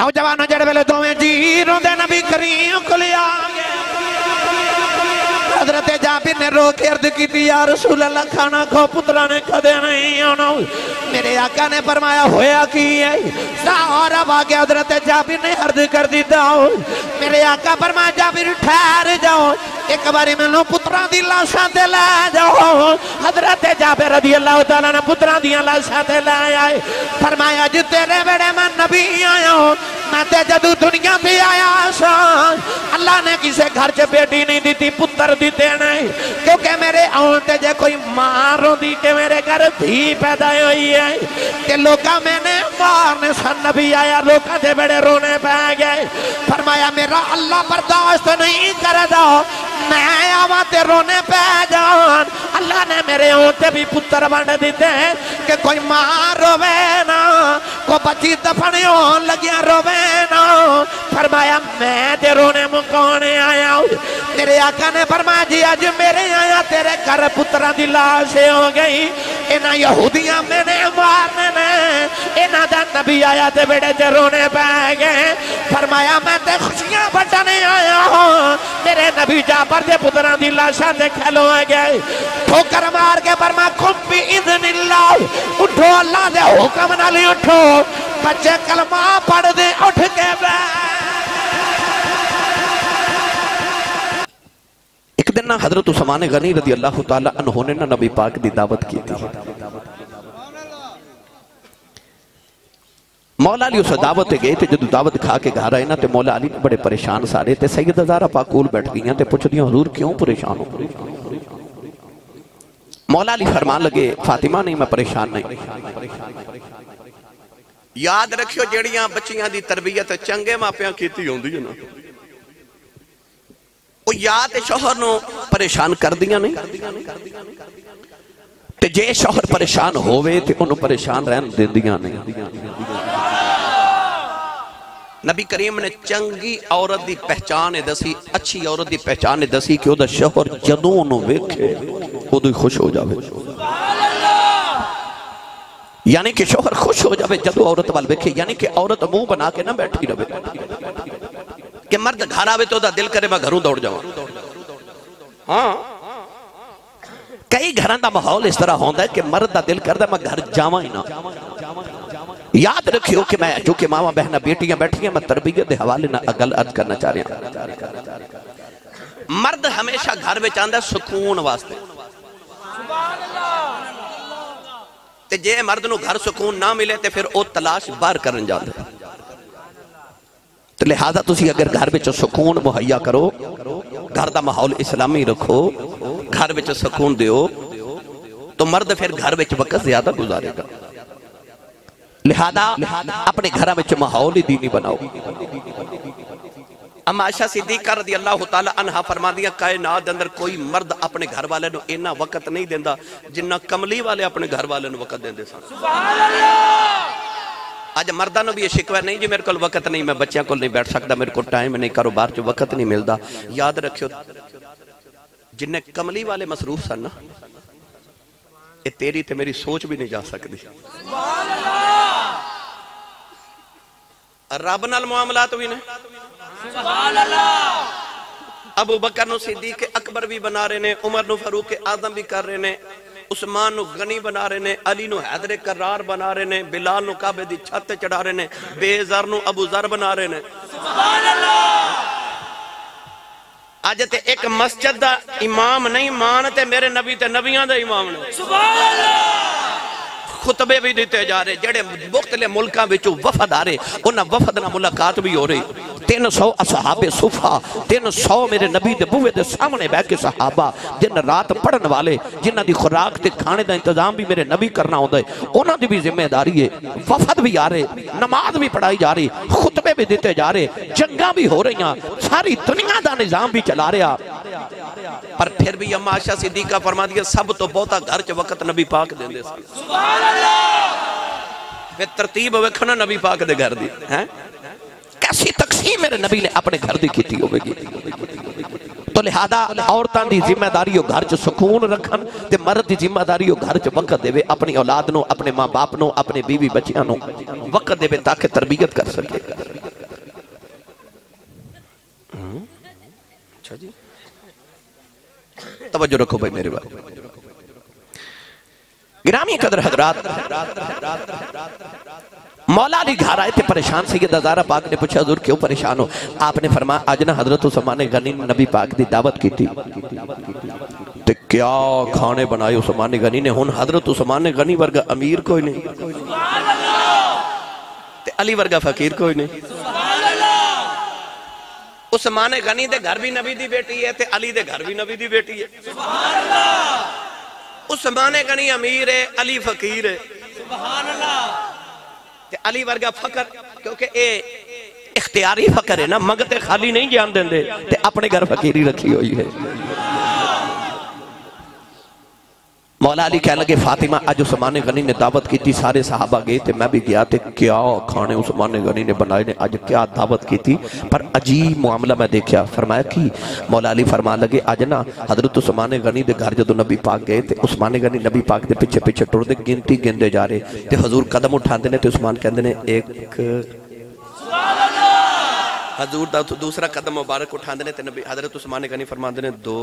नौजवानों जड़े वेले दोवें जी रोंदे नबी करीम कुलिया हज़रत जाबिर ने रो के अर्ज़ की यार रसूल अल्लाह खाना खो पुत्रा ने कदे नहीं आना। मेरे आका ने फरमाया, होया की है? सारा आगे हज़रत जाबिर ने अर्ज़ कर दिता। मेरे आका फरमाया, जाबिर, ठहर जाओ। एक बारी मैनू पुत्रा दी लाशा ते ले जाओ। हज़रत जाबिर रज़ी अल्लाह तआला ने पुत्रा दी लाशा ते ले आए। फरमाया, जी तेरे बेड़े मैं नबी आया। हूँ मैं ते जदू दुनिया पे आया सा। अल्लाह ने किसे घर च बेटी नहीं दी पुत्र दिते नहीं क्योंकि मेरे आने जे कोई मार होती कि मेरे घर धी पैदा हुई है ते लोका मैंने मारने सन नबी आया, लोका दे बड़े रोने पै गए। फरमाया, मेरा अल्लाह बर्दाश्त नहीं करदा। मैं अल्लाह ने मेरे भी पुत्र दिते कि कोई मार रोवे ना को बच्ची दफन लगिया रोवे ना। फरमाया, मैं ते रोने मुकाने आया? तेरे ने फरमाया, जी, आज मेरे आया, तेरे घर पुत्रा दी लाश हो गई। इन्हें यहूदियाँ मैं ठोकर मार के फरमा कुम्बी इज़निल्लाह उठो, अल्लाह दे हुक्म नाल उठो। बच्चे कलमा पढ़ दे उठ के एक दिन ना हज़रत उस्मान गनी रदी अल्लाह अन्हो ने ना नबी पाक दी दावत की थी। मौला अली उस दावत ते गए थे जो दावत खा के घर आए ना तो मौला अली बड़े परेशान सारे, ते सैयद हजारा पाकूल बैठ गई तो पुछ दिया हजूर क्यों परेशान हो? मौला अली फरमान लगे, फातिमा, नहीं, मैं परेशान नहीं। याद रखियो, जड़िया बच्चिया की तरबीयत चंगे मापिया की होंगी ना या शोहर परेशान कर दिया नहीं जे शोहर परेशान होवे तो उन्होंने परेशान रहन देंदियाँ नहीं नबी करीम ने चंगी औरत की पहचान दसी, अच्छी औरत की पहचान दसी कि शोहर जदों वेखे, उदो ही खुश हो जाए यानी कि शोहर खुश हो जाए जदों औरत वाल वेखे, यानी कि औरत मुँह बना के ना बैठी रहे कि मर्द घर आवे तो दिल करे, मैं घरों दौड़ जावा। हाँ। कई घर का माहौल इस तरह होता है कि मर्द का दिल करता मैं घर जावा ही ना याद रखियो कि मैं जो कि मावा बहना बेटियां बैठियां मैं तरबियत के हवाले ना गल अर्ज करना चाह रहा मर्द हमेशा घर में आंदा सुकून वास्ते ਤੇ ਜੇ ਮਰਦ ਨੂੰ ਘਰ ਸਕੂਨ ਨਾ ਮਿਲੇ ਤੇ ਫਿਰ ਉਹ ਤਲਾਸ਼ ਬਾਹਰ ਕਰਨ ਜਾਂਦਾ ਤੇ ਲਿਹਾਜ਼ਾ ਤੁਸੀਂ ਅਗਰ ਘਰ ਵਿੱਚ ਸਕੂਨ ਮੁਹੱਈਆ ਕਰੋ ਘਰ ਦਾ ਮਾਹੌਲ ਇਸਲਾਮੀ ਰੱਖੋ घर में सुकून दियो तो मर्द फिर घर वक्त ज़्यादा गुजारेगा। लिहाजा अपने घर माहौल ही दीनी बनाओ। कोई मर्द अपने घर वाले नु इना वक्त नहीं देंदा, जिन्ना कमली वाले अपने घर वाले वक्त अल्लाह आज मर्दा भी ये शिकवा, नहीं जी, मेरे को वक्त नहीं, मैं बच्चों को नहीं बैठ सकता मेरे को टाइम नहीं, कारोबार च वक्त नहीं मिलता याद रखियो जिन्ने कमली वाले मसरूफ सन ना, ये तेरी ते मेरी सोच भी नहीं जा सकती। रब नाल मामलात भी ने अबू बकर सिद्दीक अकबर भी बना रहे ने, उमर नु फारूक आज़म भी कर रहे ने, उस्मान नु गनी बना रहे ने, अली नु हैदर करार बना रहे ने, बिलाल नु काबे दी छत चढ़ा रहे ने, बेजर नु अबू जर बना रहे ने। अज ते एक मस्जिद का इमाम नहीं मान ते मेरे नबी ते नबिया का इमाम ने खुतबे भी दिते जा रहे, जेडे मुख्तले मुल्कों वफद आ रहे उन्हें वफद न मुलाकात भी हो रही। तीन सौ असहाबे सुफा, तीन सौ मेरे नबी के बूहे के सामने बह के सहाबा दिन रात पढ़न वाले, जिन्हों की खुराक के खाने का इंतज़ाम भी मेरे नबी करना होता है उन्होंने भी ज़िम्मेदारी है। वफद भी आ रहे, नमाज़ भी पढ़ाई जा रही, खुतबे भी दिते जा रहे, जंगा भी हो रही सारी दुनिया का निज़ाम भी चला रहा। पर फिर भी अम्मा आशा सिद्दीका फरमा दिया सब तो बहुता घर च वक्त नबी पाक देंदे फिर तरतीब वेखो ना नबी पाक दे घर दी, है? कैसी तकसीम मेरे नबी ने अपने घर दी की होगी तो लिहाजा औरतों की ज़िम्मेदारी घर च सुकून रखन, ते मर्द की ज़िम्मेदारी घर च वक्त देवे, अपनी औलाद न, अपने माँ बाप न, अपने बीवी बच्चों वक्त देवे ताकि तरबीयत कर सके। अच्छा जी। तवज्जो रखो भाई मेरे बात गिरामी कदर हजरात, मौला अली घर आए थे परेशान से दजारा पाक ने पूछा, हजूर, क्यों परेशान हो? आपने फरमाया, आज ना हज़रत उस्मान गनी नबी पाक की दावत की थी। ते क्या खाने बनाए उस्मान गनी ने? हुन हज़रत उस्मान गनी वर्गा अमीर कोई नहीं। ते अली वर्गा फकीर कोई नहीं। उस्मान गनी दे घर भी नबी दी बेटी है ते अली दे घर भी नबी दी बेटी है। उस्मान गनी अमीर है, अली फकीर है। ते अली वर्गा फकर, क्योंकि ए इख्तियारी फकर है ना, मंगते खाली नहीं जान देंगे ते अपने घर फकीरी रखी हुई है। मौला अली कह लगे, फातिमा अज उस्मान गनी ने दावत की सारे सहाबा गए थे, मैं भी गया थे, क्या खाने उस्मान गनी ने बनाए ने अज क्या दावत की पर अजीब मामला मैं देखा फरमाया कि, मौला अली फरमा लगे अज ना हज़रत उस्मान गनी के घर जो नबी पाक गए थे, उस्मान गनी नबी पाक के पिछे पिछे टुरते गिनती गिनते जा रहे थे हजूर कदम उठाते हैं तो उस्मान कहते ने, एक हजूर तो दूसरा कदम मुबारक उठाते ते नबी हज़रत उस्मान गनी फरमाते ने, दो।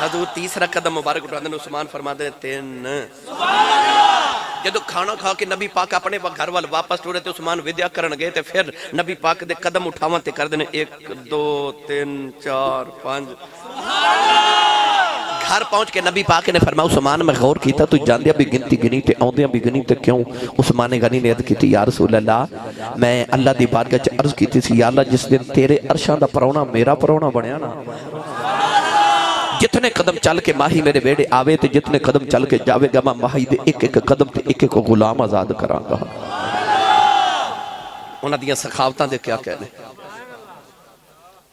हजूर तीसरा कदम मुबारक उठाते उस्मान फरमा दे तीन जो खाना खा के नबी पाक अपने घर वाल वापस टूरे तो उस्मान विद्या करन गए तो फिर नबी पाक दे कदम उठाव कर देने, एक, दो, तीन, चार, पाँच। घर पहुँच के नबी पाक ने फरमा उस्मान, में गौर किया तू जांदिया भी गिनती गिनी ते आंदिया भी गिनी ते क्यों? उस्मान गनी नियत अर्ज़ की या रसूल अल्लाह मैं अल्लाह दी बारगाह च अर्ज़ की सी, या अल्लाह, जिस दिन तेरे अरशां दा परौना मेरा परौना बनया ना जितने कदम चल के माही मेरे बेड़े आवे तो जितने कदम चल के जाएगा मैं माही दे एक एक कदम ते एक एक गुलाम आज़ाद करांगा। उन्होंने सखावत दे क्या कहने?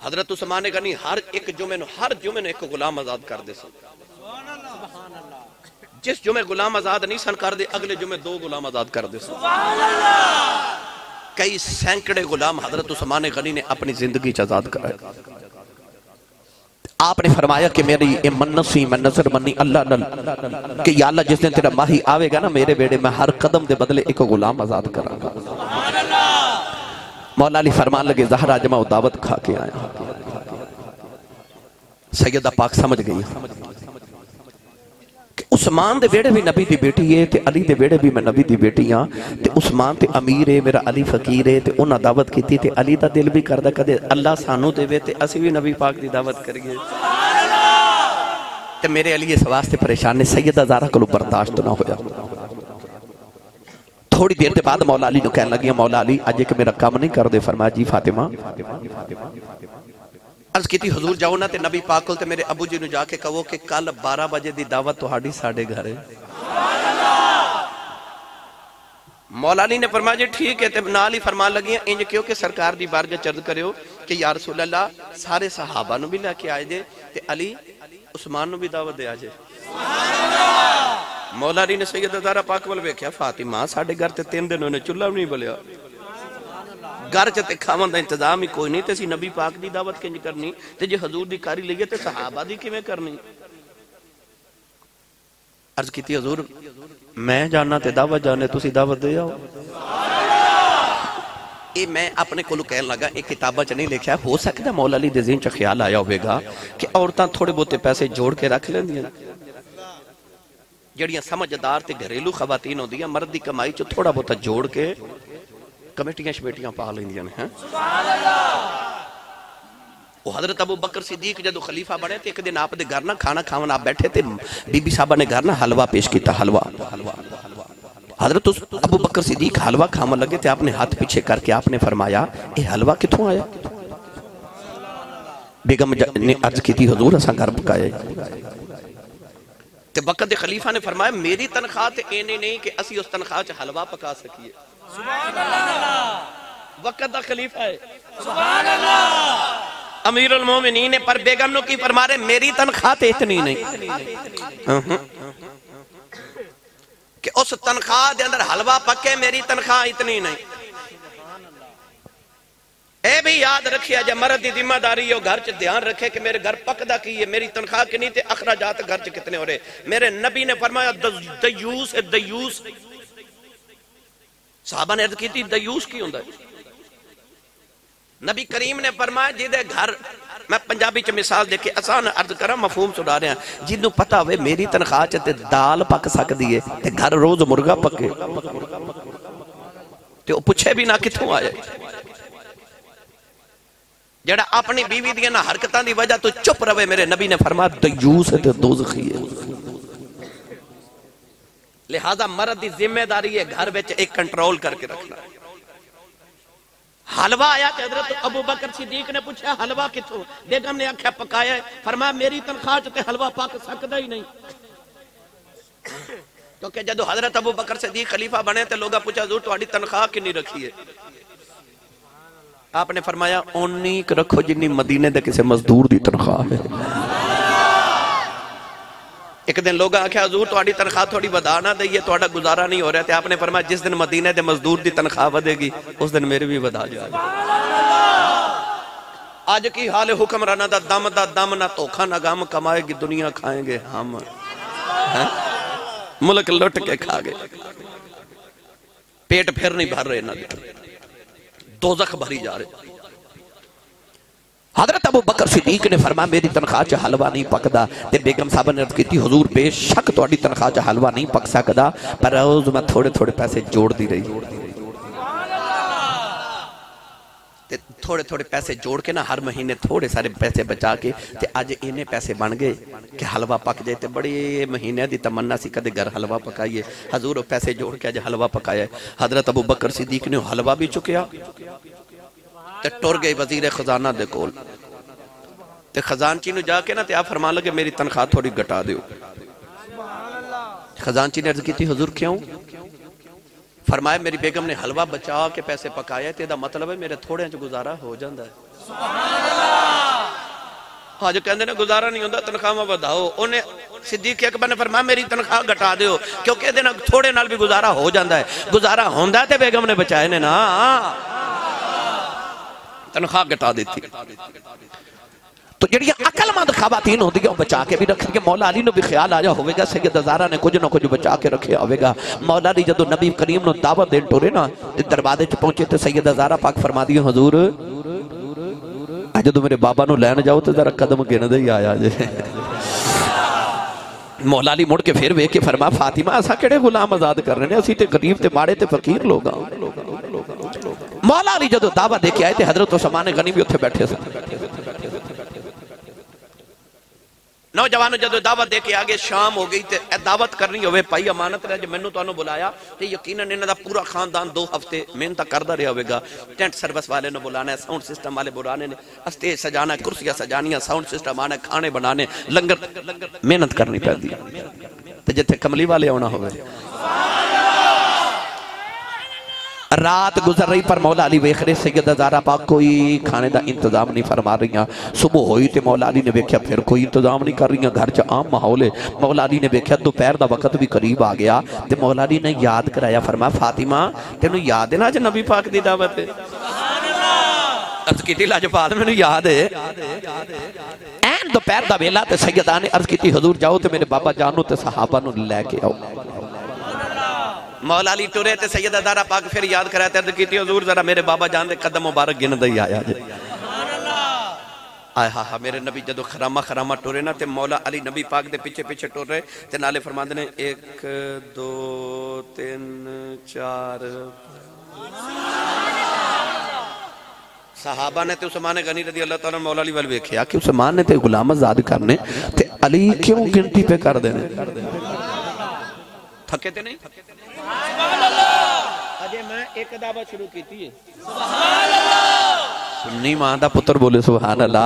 हज़रत उस्मान गनी हर एक जुमे हर जुमे एक गुलाम आज़ाद कर दे जिस जुमे गुलाम आज़ाद नहीं सन, कर दे, अगले जुमे दो गुलाम आज़ाद कर दे कई सैकड़े गुलाम हज़रत उस्मान गनी ने अपनी ज़िंदगी आज़ाद कराया आपने फरमाया कि मेरी ये मन्नत सी मैं नज़र मनी अल्लाह नल। कि या अल्लाह, जिस दिन तेरा माही आवेगा ना मेरे बेड़े, मैं हर कदम के बदले एक गुलाम आज़ाद करांगा। मौला अली फरमान लगे, जहरा जमा दावत खा के आया। सैयदा पाक समझ गई। उस्मान दे वेड़े भी नबी दी बेटी है, ते अली दे वेड़े भी मैं नबी दी बेटी हाँ। ते उस्मान ते अमीर है, मेरा अली फकीर है, ते उन्हें दावत की ते अली दा दिल भी करदा, कदे अल्लाह सानू देवे, ते ਅਸੀਂ भी नबी पाक दी दावत करिए। ते मेरे अली इस वास्ते परेशान ने सैयदा ज़ारा को बर्दाश्त ना होया। थोड़ी देर के बाद मौला अली कह लगी मौला अली अज एक मेरा काम नहीं कर दे फरमाया, जी फातिमा। अर्ज़ की हजूर, जाओ ना तो नबी पाक को मेरे अबू जी ने जाके कहो कि कल बारह बजे की दावत साढ़े घर मौलानी ने फरमा जी ठीक है नाल ही फरमान लगी है इंज क्यों कि सरकार की बारगत चर्द करो कि यार सुल्ला सारे सहाबा भी लैके आए जे ते अली उस्मान भी दावत दिया जे। मौलानी ने सैयद दारा पाक वाल वेख्या, फातिमा, साढ़े घर ते तीन दिन उन्हें चूल्हा भी नहीं बोलिया घर च खावन का इंतज़ाम ही कोई नहीं तो असं नबी पाक की दावत किंज करनी तो जो हजूर की कारी लीए तो सहाबा की किमें करनी? अर्ज़ की हजूर, मैं जाना तो दावत जाने तुम दावत दे जाओ मैं अपने को कह लगा एक किताबा च नहीं लिखा हो सकता मौल अली दिन च ख्याल आया होगा कि औरतें थोड़े बहुत पैसे जोड़ के रख लेंदियाँ। जड़िया समझदार घरेलू खवातीन होंगे मर्द की कमाई चो थोड़ा बहुत जोड़ के ਕਮੇਟੀਆਂ ਸ਼ਮੇਟੀਆਂ ਪਾ ਲੈਂਦੀਆਂ ਨੇ ਹੈ ਉਹ ਹਜ਼ਰਤ ਅਬੂ ਬਕਰ ਸਿੱਦੀਕ ਜਦੋਂ ਖਲੀਫਾ ਬਣੇ ਤੇ ਇੱਕ ਦਿਨ ਆਪ ਦੇ ਘਰ ਨਾ ਖਾਣਾ ਖਾਣ ਆਪ ਬੈਠੇ ਤੇ ਬੀਬੀ ਸਾਹਿਬਾ ਨੇ ਘਰ ਨਾ ਹਲਵਾ ਪੇਸ਼ ਕੀਤਾ ਹਲਵਾ हजरत उस अबू बकर सिद्दीक हलवा खाने लगे थे आपने हाथ पीछे करके आपने फरमाया ये हलवा कितों आया बेगम ने अर्ज की थी हजूर असा घर पकाया ते वक्त दे खलीफा ने फरमाया मेरी तनख्वाह ते इन्नी नहीं कि ਅਸੀਂ ਉਸ ਤਨਖਾਹ ਚ ਹਲਵਾ ਪਕਾ ਸਕੀਏ वक्त का खलीफा है। अमीर उलमोमिनीन ने पर बेगम नो की फरमा रहे मेरी तनख्वाह तो इतनी नहीं। हम्म, हम्म, हम्म। कि उस तनख्वाह के अंदर हलवा पके मेरी तनख्वाह इतनी नहीं। ए भी याद रखिए जब मर्द की ज़िम्मेदारी हो घर च ध्यान रखे कि मेरे घर पकदा की है मेरी तनख्वाह कितनी ते अखराजात घर च कितने हो रहे। मेरे नबी ने फरमाया दयूस दयूस। साहबा ने अर्ज़ की दयूस की होंगे नबी करीम ने फरमाया जिदे घर मैं पंजाबी च मिसाल देके आसान अर्ज़ करा, मफहूम सुना रहा जिन्हों पता हो मेरी तनख्वाह च दाल पक सकती है, ते घर रोज मुर्गा पके। ते वो भी ना कितों आया जड़ा अपनी बीवी दिया की वजह तो चुप रवे, मेरे नबी ने फरमाया दयूस है दोजखी है। लिहाजा मर्द की ज़िम्मेदारी है घर में एक कंट्रोल करके रखना। हलवा आया हज़रत अबू बकर सिद्दीक ने पूछा, हलवा कितों बेगम ने आख्या, पकाया फरमाया, मेरी तनख्वाह च हलवा पक सकता ही नहीं। क्योंकि जो हज़रत अबू बकर सिद्दीक खलीफा बने तो लोग पूछा ज़रूर तुम्हारी तनख्वाह किन्नी रखी है? आपने फरमाया ओनी रखो जिन्नी मदीने के किसी मजदूर की तनख्वाह है। एक दिन लोग आख्या हजूर थोड़ी तनख्वाह थोड़ी बधा ना दईए थोड़ा गुजारा नहीं हो रहा आपने फरमाया जिस दिन मदीने के मजदूर की तनख्वाह बढ़ेगी उस दिन मेरी भी बधा जाए। आज की हाल हुक्मराना दा दम दा दम ना धोखा ना गम कमाएगी दुनिया खाएँगे हम। है? मुल्क लुट के खा गए। पेट फिर नहीं भर रहे ना दोजख भरी जा रहे। हज़रत अबू बकर सिद्दीक ने फरमाया, मेरी तनख्वाह च हलवा नहीं पकता तो बेगम साहब ने अर्ज़ की हजूर, बेशक थोड़ी तनख्वाह च हलवा नहीं पक सकता पर रोज मैं थोड़े थोड़े पैसे जोड़ती रही। थोड़े थोड़े पैसे जोड़ के ना, हर महीने थोड़े सारे पैसे बचा के, ते आज इन्हें पैसे बन गए कि हलवा पक जाए। तो बड़े महीने की तमन्ना सी, कदे घर हलवा पकाइए। हजूर, पैसे जोड़ के आज हलवा पकाया। हज़रत अबू बकर सिद्दीक ने हलवा भी चुकया ते टुर गए वज़ीर खजाना दे कोल। ते खजानची नु जाके ना ते आ फरमान लगे, मेरी तनख्वाह थोड़ी घटा दियो खजानची ने अर्ज़ की हजूर क्यों? फरमाया, मेरी बेगम ने हलवा बचा के पैसे पकाया, ते मतलब है मेरे थोड़े च गुजारा हो जाता है। अज कहते ने, गुजारा नहीं होता तनख्वाह बढ़ाओ उन्हें सिद्दीक अकबर ने फरमाया, मेरी तनख्वाह घटा दो क्योंकि थोड़े नाल भी गुजारा हो जाता है। गुजारा होंगे ते बेगम ने बचाए ने ना। तनख्वाह घटा दी तो जड़िया अकलमंद खातन होंगी बचा के भी रखी मौला अली भी ख्याल आया होगा सैयद हजारा ने कुछ ना कुछ बचा के रखे होगा मौला अली जो नबी करीम दावत देन टुरे ना दरवाजे च पहुँचे तो सैयद हजारा पाक फरमा दी हजूर जो मेरे बाबा लैन जाओ तो जरा कदम गिनते ही आया जे। मौला अली मुड़ के फिर वेख के फरमा फातिमा, असा कि गुलाम आज़ाद कर रहे हैं असं तो गरीब ते माड़े ते फकीर लोग मौला अली जो दावा दे के आए थे, हज़रत उस्मान गनी भी उत्थे बैठे नौजवान जो दावत दे के आगे शाम हो गई ते दावत करनी हो भाई अमानत रहा जो मैंने तुम्हें बुलाया तो यकीन इन्हों का पूरा खानदान दो हफ़्ते मेहनत करता रहा होगा टेंट सर्विस वाले ने बुलाना है, साउंड सिस्टम वाले बुलाने ने स्टेज सजाना कुर्सियाँ सजानिया, साउंड सिस्टम आना खाने बनाने, लंगर, मेहनत करनी पैदी। तो जिथे कमली वाले आना हो रात गुजर रही पर मौला अली वेख रहे, सैयद हजारा पाक कोई खाने का इंतज़ाम नहीं फरमा रही सुबह हुई तो मौला अली ने वेख्या फिर कोई इंतज़ाम नहीं कर रही घर च आम माहौल है। मौला अली ने वेख्या दोपहर का वक्त भी करीब आ गया तो मौला अली ने याद कराया फरमा फातिमा, तेन याद है ना अज नबी पाक की दावत? अर्ज़ की लजपाल मैं याद है। एन दोपहर का वेला तो सैयदा ने अर्ज़ की हजूर, जाओ तो मेरे बाबा जानो तो सहाबा लैके आओ। मौला अली टुरे ते सैयद अदारा पाक फिर याद कराया अर्ज़ की हजूर, जरा मेरे बाबा जान दे, कदम मुबारक गिन दई आया जे. आय हा हा, मेरे नबी जो खरामा खरामा टुरे ना, ते मौला अली नबी पाक दे पीछे पीछे टुर रहे, ते नाले फरमाते ने, एक, दो, तीन, चार, सहाबा ने तो उस्मान गनी रदी अल्लाह तआला मौला अली वाल वेखिया कि उस्मान ने ते गुलाम आज़ाद करने, ते अली क्यों गिनती पे कर देने थके ते नहीं? अजे मैं एक दावत शुरू की थी। सुन्नी माँ का पुत्र बोले सुभान अल्लाह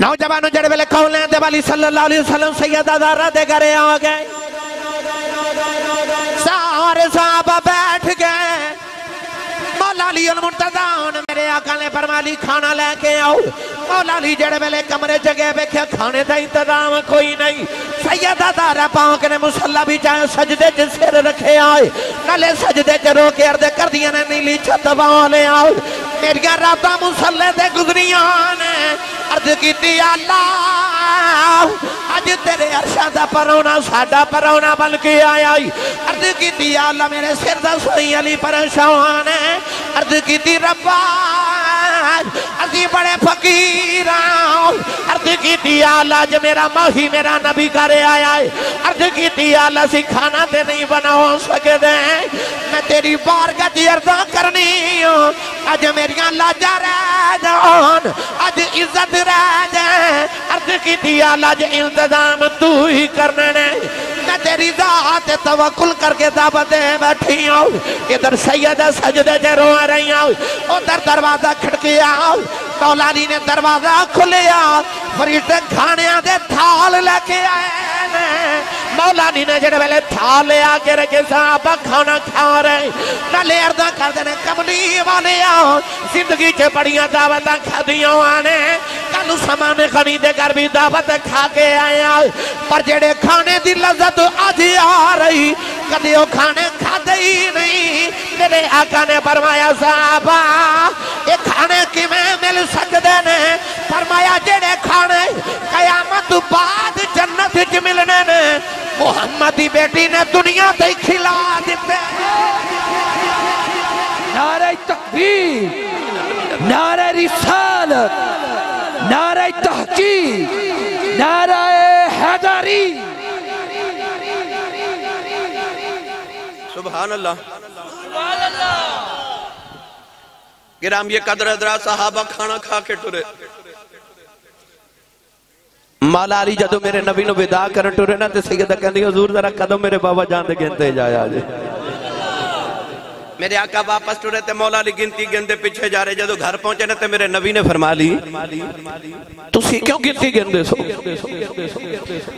नौजवानों जड़े वेले कौले दे वाली सल्लल्लाहु अलैहि वसल्लम सैयद अदारा दे घरे आ गए। सारे साहब बैठ गए। मौला अली मेरे आका ने खाना लेके आओ। मौलाली जड़े वेले कमरे जगह खाने का इंतज़ाम कोई नहीं। सैयदा दारा पाक ने भी चाहे सजदे च सिर रखे आए, नले सजदे च अर्द कर दिया ने नीली छत वाले आओ। रात मुसल्ले ते गुजरिया ने अर्ज़ की अज तेरे अर्शा का परौना, साडा परौना बन के आया अर्ज़ की आला मेरे सिर दसोई अली परेशान है। अर्ज़ की रबा अभी बड़े फकीर अर्ध की आला अज मेरा माही, मेरा नबी घर आया है। अर्ध की आला असी खाना ते नहीं बना सके दे। मैं तेरी बार की अर्जा करनी अज मेरिया लाजा रह जान अज इज़्ज़त रह जाए। अर्ज़ की लज इंतज़ाम तू ही करने ने तेरी करके बैठी आओ। इधर सैयद सजदे रो रही आओ। उधर दरवाज़ा खड़किया ने दरवाज़ा खुलिया। फरीटे खाने दे थाल लेके आए मौलानी ने जेड़े वेले थाल लिया आके रखे साहब खाना खा रहे। नले अर्दा कर देने कमली वाले ज़िंदगी च बड़ियाँ दावत खादियाँ आने। कल समा में खनी घर भी दावत खा के आया। पर जेड़े खाने दी लज्जत अज आ रही कदे खाने खाते ही नहीं। मेरे आका ने फरमाया, साहबा, ये खाने किवें मिल सकते ने? फरमाया, जेड़े खाने कयामत बाद जन्नत च मिलने ने, मुहम्मद की बेटी ने दुनिया ही खिला दिते नारे तकबीर, नारे रिसालत। नाराय तहकी नाराय हैदारी। सुबहान अल्लाह गिराम ये कदर हजरा साहबा खाना खा के टुरे। माला अली जो मेरे नबी नु विदा करन टुरे ना, ते सैयद कहंदी, हुजूर, जरा कदम मेरे बाबा जान दे, गिनते जाया जी। मेरे आका वापस टुरे ते मौला अली गिनती गिनते पीछे जा रहे जदों घर पहुंचे ने ते मेरे नबी ने फरमा ली ਤੁਸੀਂ ਕਿਉਂ ਗਿਣਤੀ ਗਿਣਦੇ ਸੋ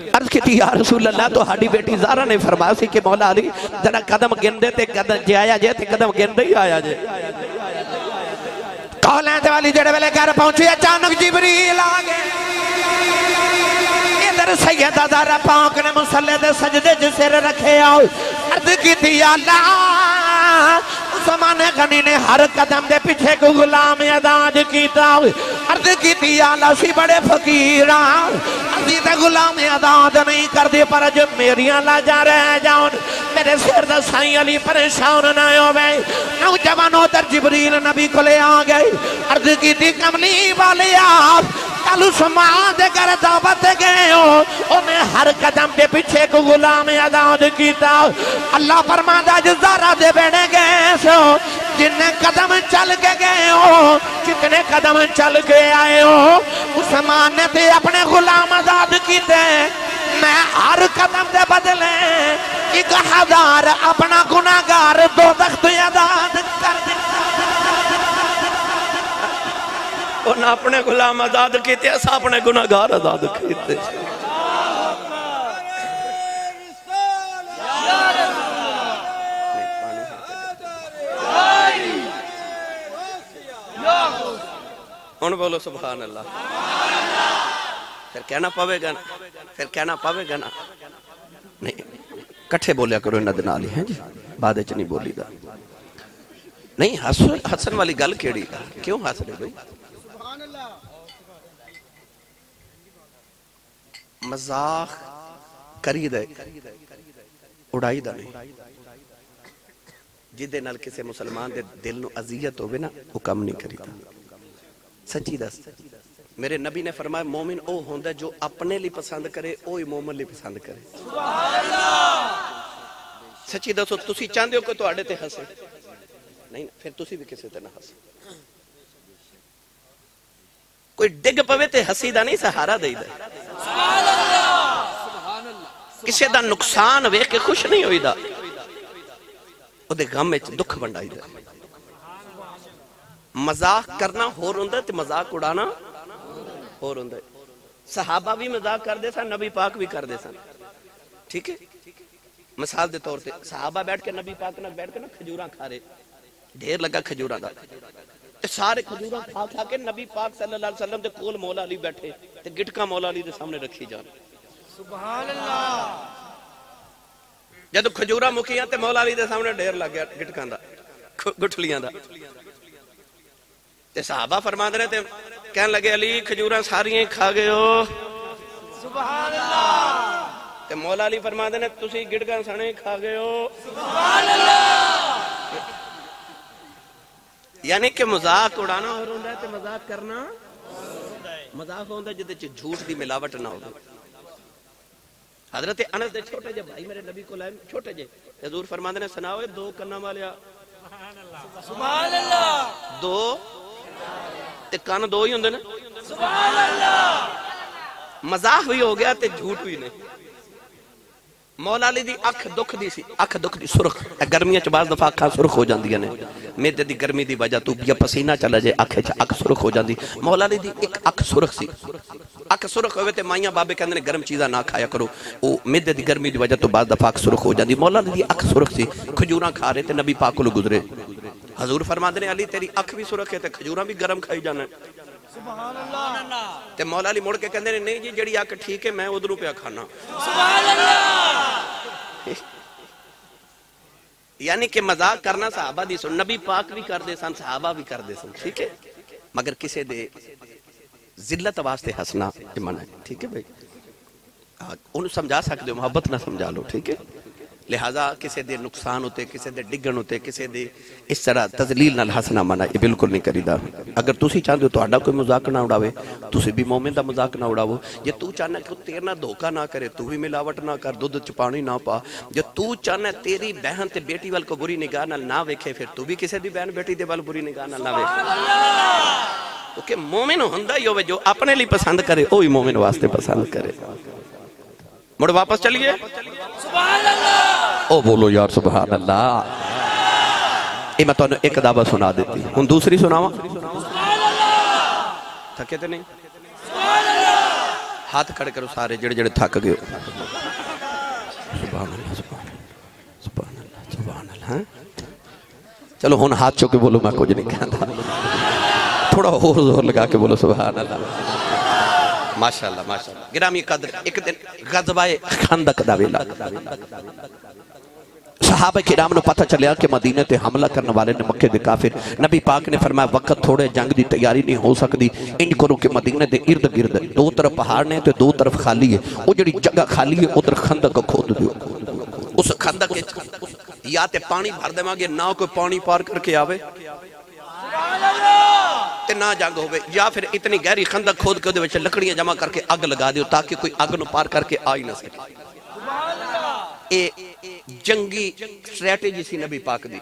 ਅਰਜ਼ ਕੀਤੀ ਯਾ ਰਸੂਲ ਅੱਲਾਹ ਤੁਹਾਡੀ ਬੇਟੀ ਜ਼ਾਰਾ ਨੇ ਫਰਮਾਇਆ ਸੀ ਕਿ ਮੌਲਾ ਅਲੀ ਜਰਾ ਕਦਮ ਗਿਣਦੇ ਤੇ ਕਦਮ ਜੇ ਆਇਆ ਜੇ ਤੇ ਕਦਮ ਗਿਣਦੇ ਹੀ ਆਇਆ ਜੇ कौलें ते वाली जेड़े वेले घर पहुँची, अचानक जिबरील आ गए इधर सैयद दारा पाक ने मुसल्ले दे सजदे च रखे आओ। अर्ज़ की अल्लाह जमाने गनी ने हर कदम दे पीछे को गुलाम आज़ाद कीता। अर्ज़ की अल्लाह सी बड़े फकीर असी ते गुलाम आज़ाद नहीं करते पर जो मेरिया लाजा रह जाओ मेरे सिर दा साई अली परेशान ना होवे। नौजवान उधर जिबरील नबी कोले आ गए। अर्ज़ की कमली वाले आप समान कर दावत गए हो उन्हें हर कदम के पीछे को गुलाम अल्लाह दे गए सो जिन्ने कदम चल के गए हो कितने कदम चल के आए हो उस्मान ने ते अपने गुलाम आज़ाद किते। मैं हर कदम दे बदले एक हज़ार अपना गुनागार दो तख्त आज़ाद कर दिता। उन्हें अपने गुलाम आज़ाद किए अस अपने गुनागार आज़ाद किए हूँ बोलो सुबहान अल्लाह फिर कहना पवेगा ना? फिर कहना पवेगा ना? नहीं, कट्ठे बोलिया करो इन्होंने ही, है जी? बाद नहीं बोली नहीं, हसन हसन वाली गल के क्यों हस रहे भाई? ਕਿਉਂ ਹੱਸ ਰਹੇ ਬਈ ਮਜ਼ਾਕ ਕਰੀਦਾ ਹੈ, ਉਡਾਈਦਾ ਨਹੀਂ ਜਿਹਦੇ ਨਾਲ ਕਿਸੇ ਮੁਸਲਮਾਨ ਦੇ ਦਿਲ ਨੂੰ ਅਜ਼ੀਅਤ ਹੋਵੇ ਨਾ ਉਹ ਕੰਮ ਨਹੀਂ ਕਰੀਦਾ ਸੱਚੀ ਦੱਸ ਮੇਰੇ ਨਬੀ ਨੇ ਫਰਮਾਇਆ ਮੂਮਿਨ ਉਹ ਹੁੰਦਾ ਜੋ ਆਪਣੇ ਲਈ ਪਸੰਦ ਕਰੇ ਉਹ ਹੀ ਮੂਮਨ ਲਈ ਪਸੰਦ ਕਰੇ ਸੱਚੀ ਦੱਸੋ ਤੁਸੀਂ ਚਾਹੁੰਦੇ ਹੋ ਕਿ ਤੁਹਾਡੇ ਤੇ ਹੱਸੇ ਨਹੀਂ ਫਿਰ ਤੁਸੀਂ ਵੀ ਕਿਸੇ ਤੇ ਨਾ ਹੱਸੋ ਕੋਈ ਡਿੱਗ ਪਵੇ ਤੇ ਹੱਸੀ ਦਾ ਨਹੀਂ ਸਹਾਰਾ ਦੇਈਦਾ ਕਿਸੇ ਦਾ ਨੁਕਸਾਨ ਵੇਖ ਕੇ ਖੁਸ਼ ਨਹੀਂ ਹੋਈਦਾ ਉਹਦੇ ਗਮ ਵਿੱਚ ਦੁੱਖ ਵੰਡਾਈਦਾ ਮਜ਼ਾਕ ਕਰਨਾ ਹੋਰ ਹੁੰਦਾ ਤੇ ਮਜ਼ਾਕ ਉਡਾਣਾ ਹੋਰ ਹੁੰਦਾ ਸਹਾਬਾ ਵੀ ਮਜ਼ਾਕ ਕਰਦੇ ਸਨ ਨਬੀ ਪਾਕ ਵੀ ਕਰਦੇ ਸਨ ਠੀਕ ਹੈ ਮਿਸਾਲ ਦੇ ਤੌਰ ਤੇ ਸਹਾਬਾ ਬੈਠ ਕੇ ਨਬੀ ਪਾਕ ਨਾਲ ਬੈਠ ਕੇ ਨਾ ਖਜੂਰਾਂ ਖਾ ਰਹੇ ਢੇਰ ਲੱਗਾ ਖਜੂਰਾਂ ਦਾ ਤੇ ਸਾਰੇ ਖਜੂਰਾਂ ਖਾ ਖਾ ਕੇ ਨਬੀ ਪਾਕ ਸੱਲੱਲਾਹੁ ਅਲੈਹਿ ਵਸੱਲਮ ਦੇ ਕੋਲ ਮੌਲਾ ਅਲੀ ਬੈਠੇ ਤੇ ਗਿਟਕਾ ਮੌਲਾ ਅਲੀ ਦੇ ਸਾਹਮਣੇ ਰੱਖੀ ਜਾਣ ਜਦੋਂ ਖਜੂਰਾ ਮੁਕੀਆਂ ਤੇ ਮੌਲਾ ਅਲੀ ਦੇ ਸਾਹਮਣੇ ਢੇਰ ਲੱਗ ਗਿਆ ਗਿਟਕਾਂ ਦਾ ਖੁ- ਗੁਠਲੀਆਂ ਦਾ ਤੇ ਸਹਾਬਾ ਫਰਮਾਉਂਦੇ ਨੇ ਤੇ ਕਹਿਣ ਲੱਗੇ ਅਲੀ ਖਜੂਰਾਂ ਸਾਰੀਆਂ ਹੀ ਖਾ ਗਏ ਹੋ ਤੇ ਮੌਲਾ ਅਲੀ ਫਰਮਾਉਂਦੇ ਨੇ ਤੁਸੀਂ ਗਿੜਗਾ ਸਣੇ ਖਾ ਗਏ ਹੋ ਯਾਨੀ ਕਿ यानी कि मज़ाक उड़ाना और होंगे तो मज़ाक करना। मज़ाक होंगे जिद झूठ की मिलावट ना हो हज़रत अनस दे छोटे जे भाई मेरे नबी को लाए छोटे जे। हजूर फरमांदे ने सुनाओ दो कन्ना वाले सुभान अल्लाह दो? ते कन दो ही होंगे ना। सुभान अल्लाह मज़ाक भी हो गया ते झूठ भी नहीं। ਮੌਲਾ ਅਲੀ ਦੀ ਅੱਖ ਦੁੱਖ ਦੀ ਸੀ ਅੱਖ ਦੁੱਖ ਦੀ ਸੁਰਖ ਇਹ ਗਰਮੀਆਂ ਚ ਬਾਜ਼ ਦਫਾ ਅੱਖਾਂ ਸੁਰਖ ਹੋ ਜਾਂਦੀਆਂ ਨੇ ਮੇਦੇ ਦੀ ਗਰਮੀ ਦੀ ਵਜ੍ਹਾ ਤੋਂ ਵੀ ਪਸੀਨਾ ਚਲਾ ਜਾਏ ਅੱਖ ਚ ਅੱਖ ਸੁਰਖ ਹੋ ਜਾਂਦੀ ਮੌਲਾ ਅਲੀ ਦੀ ਇੱਕ ਅੱਖ ਸੁਰਖ ਸੀ ਅੱਖ ਸੁਰਖ ਹੋਵੇ ਤੇ ਮਾਈਆਂ ਬਾਬੇ ਕਹਿੰਦੇ ਨੇ ਗਰਮ ਚੀਜ਼ਾਂ ਨਾ ਖਾਇਆ ਕਰੋ ਉਹ ਮੇਦੇ ਦੀ ਗਰਮੀ ਦੀ ਵਜ੍ਹਾ ਤੋਂ ਬਾਜ਼ ਦਫਾ ਅੱਖ ਸੁਰਖ ਹੋ ਜਾਂਦੀ ਮੌਲਾ ਅਲੀ ਦੀ ਅੱਖ ਸੁਰਖ ਸੀ ਖਜੂਰਾਂ ਖਾ ਰਹੇ ਤੇ ਨਬੀ ਪਾਕ ਕੋਲ ਗੁਜ਼ਰੇ ਹਜ਼ੂਰ ਫਰਮਾਉਂਦੇ ਨੇ ਅਲੀ ਤੇਰੀ ਅੱਖ ਵੀ ਸੁਰਖ ਹੈ ਤੇ ਖਜੂਰਾਂ ਵੀ ਗਰਮ ਖਾਈ ਜਾਣਾ ਤੇ ਮੌਲਾ ਅਲੀ ਮੁੜ ਕੇ ਕਹਿੰਦੇ ਨੇ ਨਹੀਂ ਜੀ ਜਿਹੜੀ ਅੱਖ ਠੀਕ ਹੈ ਮੈਂ ਉਧਰੋਂ ਪਿਆ ਖਾਣਾ यानी कि मजाक करना सहाबा दी सुन नबी पाक भी करते सन सहाबा भी करते सन ठीक है मगर किसी दे जिल्लत वास्ते हसना ये मना है ठीक है भाई हाँ, ਉਹਨੂੰ ਸਮਝਾ ਸਕਦੇ ਹੋ ਮੁਹੱਬਤ ਨਾਲ ਸਮਝਾ ਲਓ ਠੀਕ ਹੈ ਲਿਹਾਜ਼ਾ ਕਿਸੇ ਦੇ ਨੁਕਸਾਨ ਉਤੇ ਕਿਸੇ ਦੇ ਡਿੱਗਣ ਉਤੇ ਕਿਸੇ ਦੇ ਇਸ ਤਰ੍ਹਾਂ ਤਜ਼ਲੀਲ ਨਾਲ ਹੱਸਣਾ ਮਨਾ ਇਹ ਬਿਲਕੁਲ ਨਹੀਂ ਕਰੀਦਾ ਅਗਰ ਤੁਸੀਂ ਚਾਹੁੰਦੇ ਹੋ ਤੁਹਾਡਾ ਕੋਈ ਮਜ਼ਾਕ ਨਾ ਉਡਾਵੇ ਤੁਸੀਂ ਵੀ ਮੂਮਿਨ ਦਾ ਮਜ਼ਾਕ ਨਾ ਉਡਾਵੋ ਜੇ ਤੂੰ ਚਾਹਨਾ ਕਿ ਉਹ ਤੇਰੇ ਨਾਲ ਧੋਖਾ ਨਾ ਕਰੇ ਤੂੰ ਵੀ ਮਿਲਾਵਟ ਨਾ ਕਰ ਦੁੱਧ ਚ ਪਾਣੀ ਨਾ ਪਾ ਜੇ ਤੂੰ ਚਾਹਨਾ ਤੇਰੀ ਬਹਿਨ ਤੇ ਬੇਟੀ ਵੱਲ ਕੋ ਬੁਰੀ ਨਿਗਾਹ ਨਾਲ ਨਾ ਵੇਖੇ ਫਿਰ ਤੂੰ ਵੀ ਕਿਸੇ ਦੀ ਬਹਿਨ ਬੇਟੀ ਦੇ ਵੱਲ ਬੁਰੀ ਨਿਗਾਹ ਨਾਲ ਨਾ ਵੇਖ ਕਿਉਂਕਿ ਮੂਮਿਨ ਹੁੰਦਾ ਹੀ ਹੋਵੇ ਜੋ ਆਪਣੇ ਲਈ ਪਸੰਦ ਕਰੇ ਉਹ ਹੀ ਮੂਮਿਨ ਵਾਸਤੇ ਪਸੰਦ ਕਰੇ ਮੁੜ ਵਾਪਸ ਚਲੀਏ ओ बोलो यार सुबह अल्लाह ये मैं तुम एक दावा सुना दी हूँ दूसरी सुनावा। थके तो नहीं? हाथ खड़े करो सारे जेड़े जेड़े थक गए चलो हूँ हाथ चुक के बोलो, मैं कुछ नहीं कहता थोड़ा होर ज़ोर लगा के बोलो सुबह अल्लाह माशाल्लाह माशाल्लाह। ग्रामी कदर, एक दिन गजबाए खंदक दा वेला। सहाबा किराम ਨੂੰ ਪਤਾ ਚੱਲਿਆ ਕਿ ਮਦੀਨੇ ਤੇ ਹਮਲਾ ਕਰਨ ਵਾਲੇ ਨੇ ਮੱਕੇ ਦੇ ਕਾਫਿਰ ਨਬੀ ਪਾਕ ਨੇ ਫਰਮਾਇਆ ਵਕਤ ਥੋੜੇ ਜੰਗ ਦੀ ਤਿਆਰੀ ਨਹੀਂ ਹੋ ਸਕਦੀ ਇੰਜ ਕਰੋ ਕਿ ਮਦੀਨੇ ਦੇ ਇਰਦ ਗਿਰਦ ਦੋ ਤਰਫ ਪਹਾੜ ਨੇ ਤੇ ਦੋ ਤਰਫ ਖਾਲੀ ਹੈ ਉਹ ਜਿਹੜੀ ਜਗ੍ਹਾ ਖਾਲੀ ਹੈ ਉਧਰ ਖੰਦਕ ਖੋਦ ਦਿਓ ਉਸ ਖੰਦਕ ਵਿੱਚ ਜਾਂ ਤੇ ਪਾਣੀ ਭਰ ਦੇਵਾਂਗੇ ਨਾ ਕੋਈ ਪਾਣੀ ਪਾਰ ਕਰਕੇ ਆਵੇ ਤੇ ਨਾ ਜੰਗ ਹੋਵੇ ਜਾਂ ਫਿਰ ਇਤਨੀ ਗਹਿਰੀ ਖੰਦਕ ਖੋਦ ਕੇ ਉਹਦੇ ਵਿੱਚ ਲੱਕੜੀਆਂ ਜਮਾ ਕਰਕੇ ਅੱਗ ਲਗਾ ਦਿਓ ਤਾਂ ਕਿ ਕੋਈ ਅੱਗ ਨੂੰ ਪਾਰ ਕਰਕੇ ਆ ਹੀ ਨਾ ਸਕੇ ਇਹ जंगी स्ट्रेटेजी सी नबी पाक दी।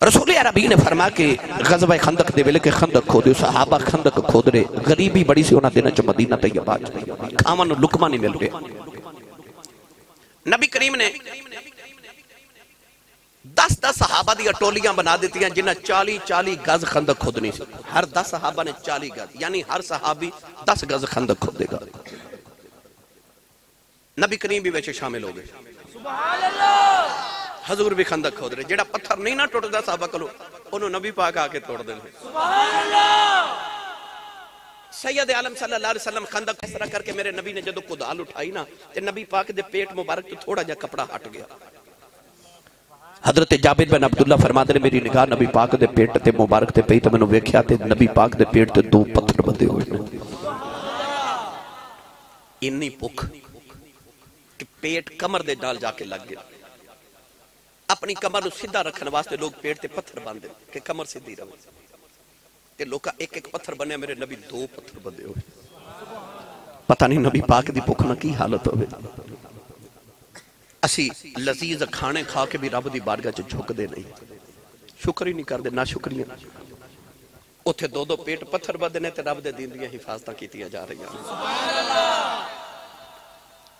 रसूल अरबी ने फरमा के गजब खंदक दे वेले के खंदक खोदे, सहाबा खंदक खोद रहे गरीबी बड़ी सी उन्होंने दिन च मदीना तैयबा खावन लुकमा नहीं मिल रहा नबी करीम ने दस दस सहाबा दिया टोलियाँ बना दी जिन्हें चाली चाली गज खंदक खोदनी हर दस सहाबा ने चाली गज, यानी हर सहाबी दस गज खंदक खोदेगा। नबी करीम भी बेच शामिल हो गए। हजूर भी खंदक खोद रहे। जो पत्थर नहीं ना टुटता साबा कलो ओनू नबी पाक आके तोड़ देने सैयद आलम सल्लाम खंदक इस तरह करके मेरे नबी ने जो कुदाल उठाई ना तो नबी पाक के पेट मुबारक तो थोड़ा जा कपड़ा हट गया। हज़रत जाबिद बिन अब्दुल्ला फरमाते ने मेरी निगाह नबी पाक के पेट से मुबारक से पई तो मैंने वेख्या नबी पाक के पेट से दो पत्थर बंधे हुए इन्नी भुख कि पेट कमर दे नाल जाके लग गया। अपनी कमर सीधा रखने वास्ते लोग पेट से पत्थर बनते कि कमर सीधी रवे। ते लोग एक एक पत्थर बने मेरे नबी दो पत्थर बंधे हुए। पता नहीं नबी पाक की भुख ना की हालत होवे। असी लजीज खाने खा के भी रब की बारगाह झुकते नहीं। शुक्र ही नहीं करते ना शुक्रिया। उत्थे दो दो पेट पत्थर बदने रब के दीन दियाँ की जा रही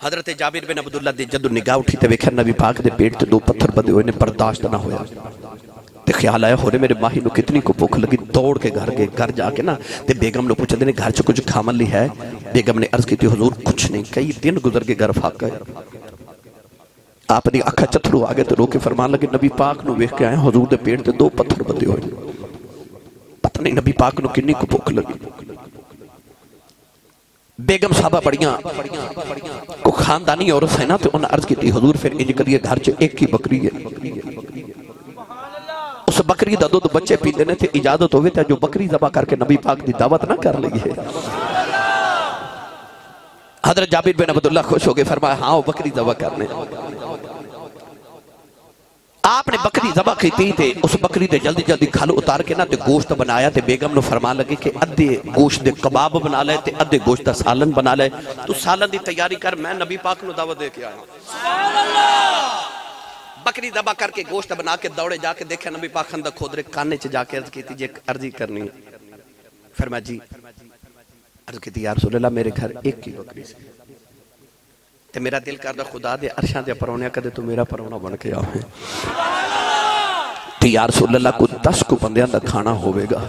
हज़रत जाबिर बिन अब्दुल्ला दी जदों निगाह उठी ते वेख्या नबी पाक दे पेट ते दो पत्थर बंधे हुए ने, बर्दाश्त ना होया। ते ख्याल आया, होरे मेरे माही नु कितनी को भुख लगी, दौड़ के घर गए, घर जाके ना, ते बेगम नु पूछदे ने, घर च कुछ खावन ली है? बेगम ने अर्ज़ की हुजूर, कुछ नहीं, कई दिन गुजर के घर फाक गए। आपनी अखा चथरू आ गए तो रोके फरमान लगे, नबी पाक नु वेख के आए, हुजूर दे पेट ते दो पत्थर बंधे हुए पता नहीं नबी पाक नु कितनी को भुख लगी। बेगम साहबा बड़ियाँ को खानदानी औरत है ना तो उन्हें अर्ज़ की हजूर, फिर इंज करिए घर च एक ही बकरी है। उस बकरी का दुध बच्चे पीते हैं तो इजाज़त हो जो बकरी जबा करके नबी पाक की दावत ना कर ली है। हज़रत जाबिर बिन अब्दुल्ला खुश हो गए, फरमाया हाँ बकरी जबा करने। आपने बकरी जबा की थी उस बकरी ते जल्दी जल्दी खल उतार के ना गोश्त बनाया ते बेगम ने फरमान लगे कि अद्धे गोश्त दे कबाब बना ले ते अद्धे गोश्त दा सालन बना ले। तू सालन की तैयारी कर, मैं नबी पाक नु दावत दे के आया। बकरी दबा करके गोश्त बना के दौड़े जाके देखे नबी पाक अंदर खोदरे काने च जाके अर्ज़ की जे अर्जी करनी है फिर मैं जी, अर्ज़ की यार सुल्ला, मेरे घर एक ही बकरी सी। ते मेरा दिल करता खुदा दे अरशा दे परौने, कदे तू मेरा परौना बन के आवे। ते यार सुन लला को 10 को बंदियाँ दा खाना होवेगा।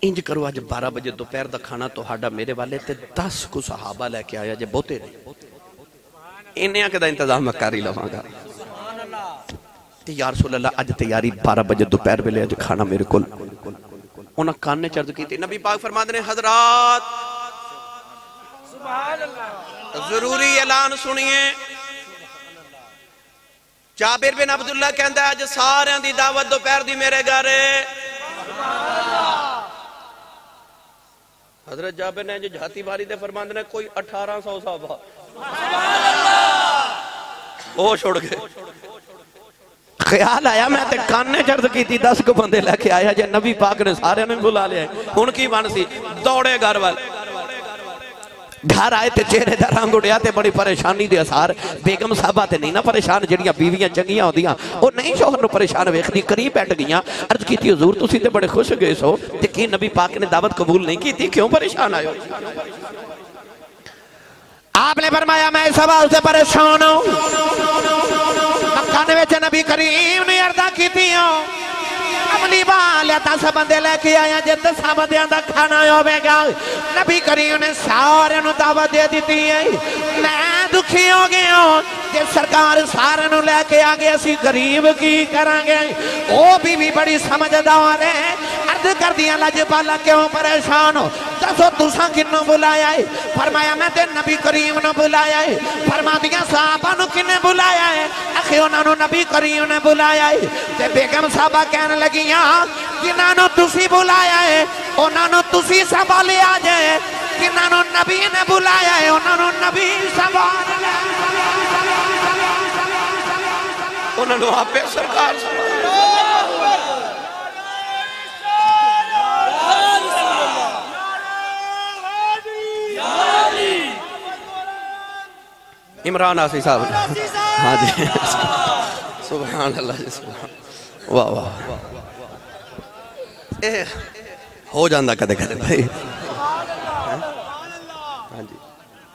इंज करो, आज 12 बजे दोपहर दा खाना तोहाडा मेरे वाले, ते 10 को सहाबा लेके आया, जे बहुते ने। इन्या कदा इंतज़ाम कर ही लवांगा। यार सुन लला आज तैयारी 12 बजे दोपहर वेले, आज खाना मेरे को कान ने चर्ज की नबी पाक फरमाते हैं हजरात ਜ਼ਰੂਰੀ ਐਲਾਨ ਸੁਣੀਏ ਜਾਬਿਰ ਬਿਨ ਅਬਦੁੱਲਾ ਕਹਿੰਦਾ ਅੱਜ ਸਾਰਿਆਂ ਦੀ ਦਾਵਤ ਦੁਪਹਿਰ ਦੀ ਮੇਰੇ ਘਰ ਹੈ हजरत जाबिर ने जो झाती बारी दे फरमांदे ने कोई 1800 साहबा ਉਹ ਛੁੱਟ ਗਏ ख्याल आया मैं ते काने चर्द की थी दस को बंदे लेके आया जे नबी पाक ने सारे ने बुला लिया ਹੁਣ ਕੀ ਬਣ ਸੀ ਦੌੜੇ ਘਰ ਵੱਲ घर आए ते चेहरे दा रंग उड़िया ते बड़ी परेशानी दे असर। बेगम साहबा ते नहीं ना परेशान जड़ियाँ बीवियाँ चंगियाँ होंदियाँ ओ नहीं शोहर नु परेशान वेखदी, करीब बैठ गईयां अर्ज़ की हुजूर, तुसी ते बड़े खुश गए सो ते की नबी पाक ने दावत कबूल नहीं की क्यों परेशान आयो? आपने फरमाया, मैं सवाल से परेशान हूँ। मक्का नबी करीम ने अर्दा की अमली वाले दस बंदे आया जे दसा बंदियाँ का खाना होगा नबी करीम ने सारे दावा दे दी है मैं दुखी हो गया जे सरकार सारे नु लेके आ गए ਅਸੀਂ गरीब की करांगे। ओ बीवी बड़ी समझदार है। अर्ज़ कर दिया लजपाला क्यों परेशान हो? दसो तुसा किन्नू बुलाया है? फरमाया, मैं ते नबी करीम ने बुलाया है। फरमा दिया साहबा किन्ने बुलाया है? आखे उन्होंने नबी करीम ने बुलाया है। ते बेगम साहबा कहने लगियाँ, जिन्हां नु तुसी बुलाया है उन्हां नु तुसी संभालिया जाए। जिन्होंने नबी ने बुलाया है नबी आपे सरकार इमरान आसी साहब। हाँ जी। सुबह अल्लाह वाह वाह हो जाता कद कद भाई।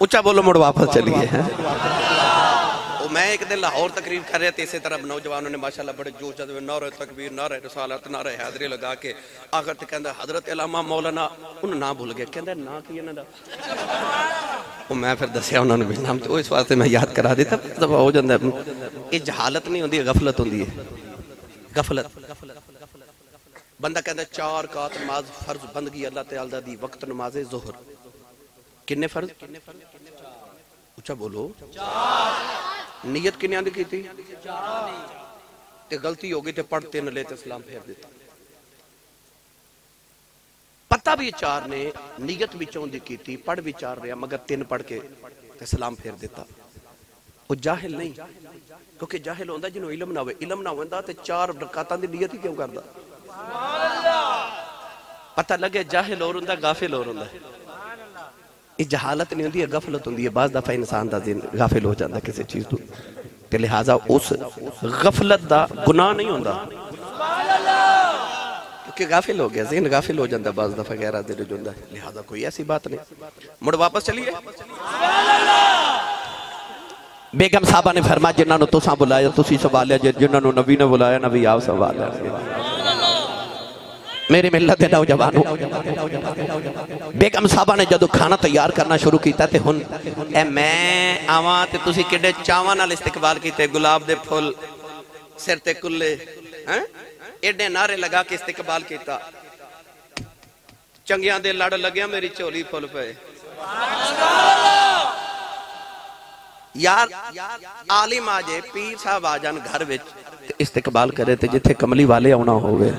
ਉੱਚਾ ਬੋਲੋ ਮੁੜ ਵਾਪਸ ਚਲੀਏ ਹੈਂ ਉਹ ਮੈਂ ਇੱਕ ਦਿਨ ਲਾਹੌਰ ਤਕਰੀਰ ਕਰ ਰਿਹਾ ਤੇ ਇਸੇ ਤਰ੍ਹਾਂ ਨੌਜਵਾਨਾਂ ਨੇ ਮਾਸ਼ਾਅੱਲਾ ਬੜੇ ਜੋਸ਼ ਜਜ਼ਬੇ ਨਾਰੇ ਤਕਬੀਰ ਨਾਰੇ ਰਸਾਲਤ ਨਾਰੇ ਹੈਦਰੀ ਲਗਾ ਕੇ ਆਖਰ ਤੇ ਕਹਿੰਦਾ ਹਜ਼ਰਤ ਅਲਾਮਾ ਮੌਲਾਨਾ ਉਹਨੂੰ ਨਾਂ ਭੁੱਲ ਗਿਆ ਕਹਿੰਦਾ ਨਾਂ ਕੀ ਇਹਨਾਂ ਦਾ ਉਹ ਮੈਂ ਫਿਰ ਦੱਸਿਆ ਉਹਨਾਂ ਨੂੰ ਵੀ ਨਾਮ ਤੇ ਉਹ ਇਸ ਵਾਸਤੇ ਮੈਂ ਯਾਦ ਕਰਾ ਦਿੱਤਾ ਦਫਾ ਹੋ ਜਾਂਦਾ ਇਹ ਜਹਾਲਤ ਨਹੀਂ ਹੁੰਦੀ ਇਹ ਗਫਲਤ ਹੁੰਦੀ ਹੈ ਗਫਲਤ ਬੰਦਾ ਕਹਿੰਦਾ ਚਾਰ ਕਾਤ ਨਮਾਜ਼ ਫਰਜ਼ ਬੰਦਗੀ ਅੱਲਾਹ ਤਾਲਾ ਦੀ ਵਕਤ ਨਮਾਜ਼ੇ ਜ਼ੋਹਰ किन्ने फ़र्ज़? उच्चा बोलो। नीयत किन्ने की थी ते गलती होगी तो पढ़ते न लेते सलाम फेर देता। पता भी चार ने नीयत भी की पढ़ भी चार रहा मगर तीन पढ़ के ते सलाम फेर दिता। वो जाहिल नहीं, क्योंकि जाहिल होता जिन्होंने इलम ना हो इलम ना होता तो चार डकाता की नीयत ही क्यों करता पता लगे जाहिल और होंगे गाफिल और होंगे ਇਹ ਜਹਾਲਤ ਨਹੀਂ ਹੁੰਦੀ ਇਹ ਗਫਲਤ ਹੁੰਦੀ ਹੈ ਬਾਜ਼ ਦਫਾ ਇਨਸਾਨ ਦਾ ਜ਼ਿੰਨ ਗਾਫਿਲ ਹੋ ਜਾਂਦਾ ਕਿਸੇ ਚੀਜ਼ ਤੋਂ ਤੇ ਲਿਹਾਜ਼ਾ ਉਸ ਗਫਲਤ ਦਾ ਗੁਨਾਹ ਨਹੀਂ ਹੁੰਦਾ क्योंकि गाफिल हो गया जहन गाफिल हो जाता बाज दफा गैर दिल जुंदा लिहाजा कोई ऐसी बात नहीं मुड़ वापस चलिए बेगम साहबा ने फरमाया जिन्होंने तुसा बुलाया तुसी संभालिया जे जिन्होंने नबी ने बुलाया नबी आप संभाल मेरी मिलत के नौजवानों बेगम साहबा ने जदों खाना तैयार करना शुरू किया ते ए मैं आवां ते तुसी किड्डे चावां नाल इस्तकबाल गुलाब दे फुल, सिर ते कुल्ले एडे नारे लगा के इस्तकबाल किया चंगियाँ दे लड़ लग्या मेरी झोली फुल पे। यार, आलिम आ जाए पीर साहब आ जान घर इस्तकबाल करे ते जिथे कमली वाले आना होवे।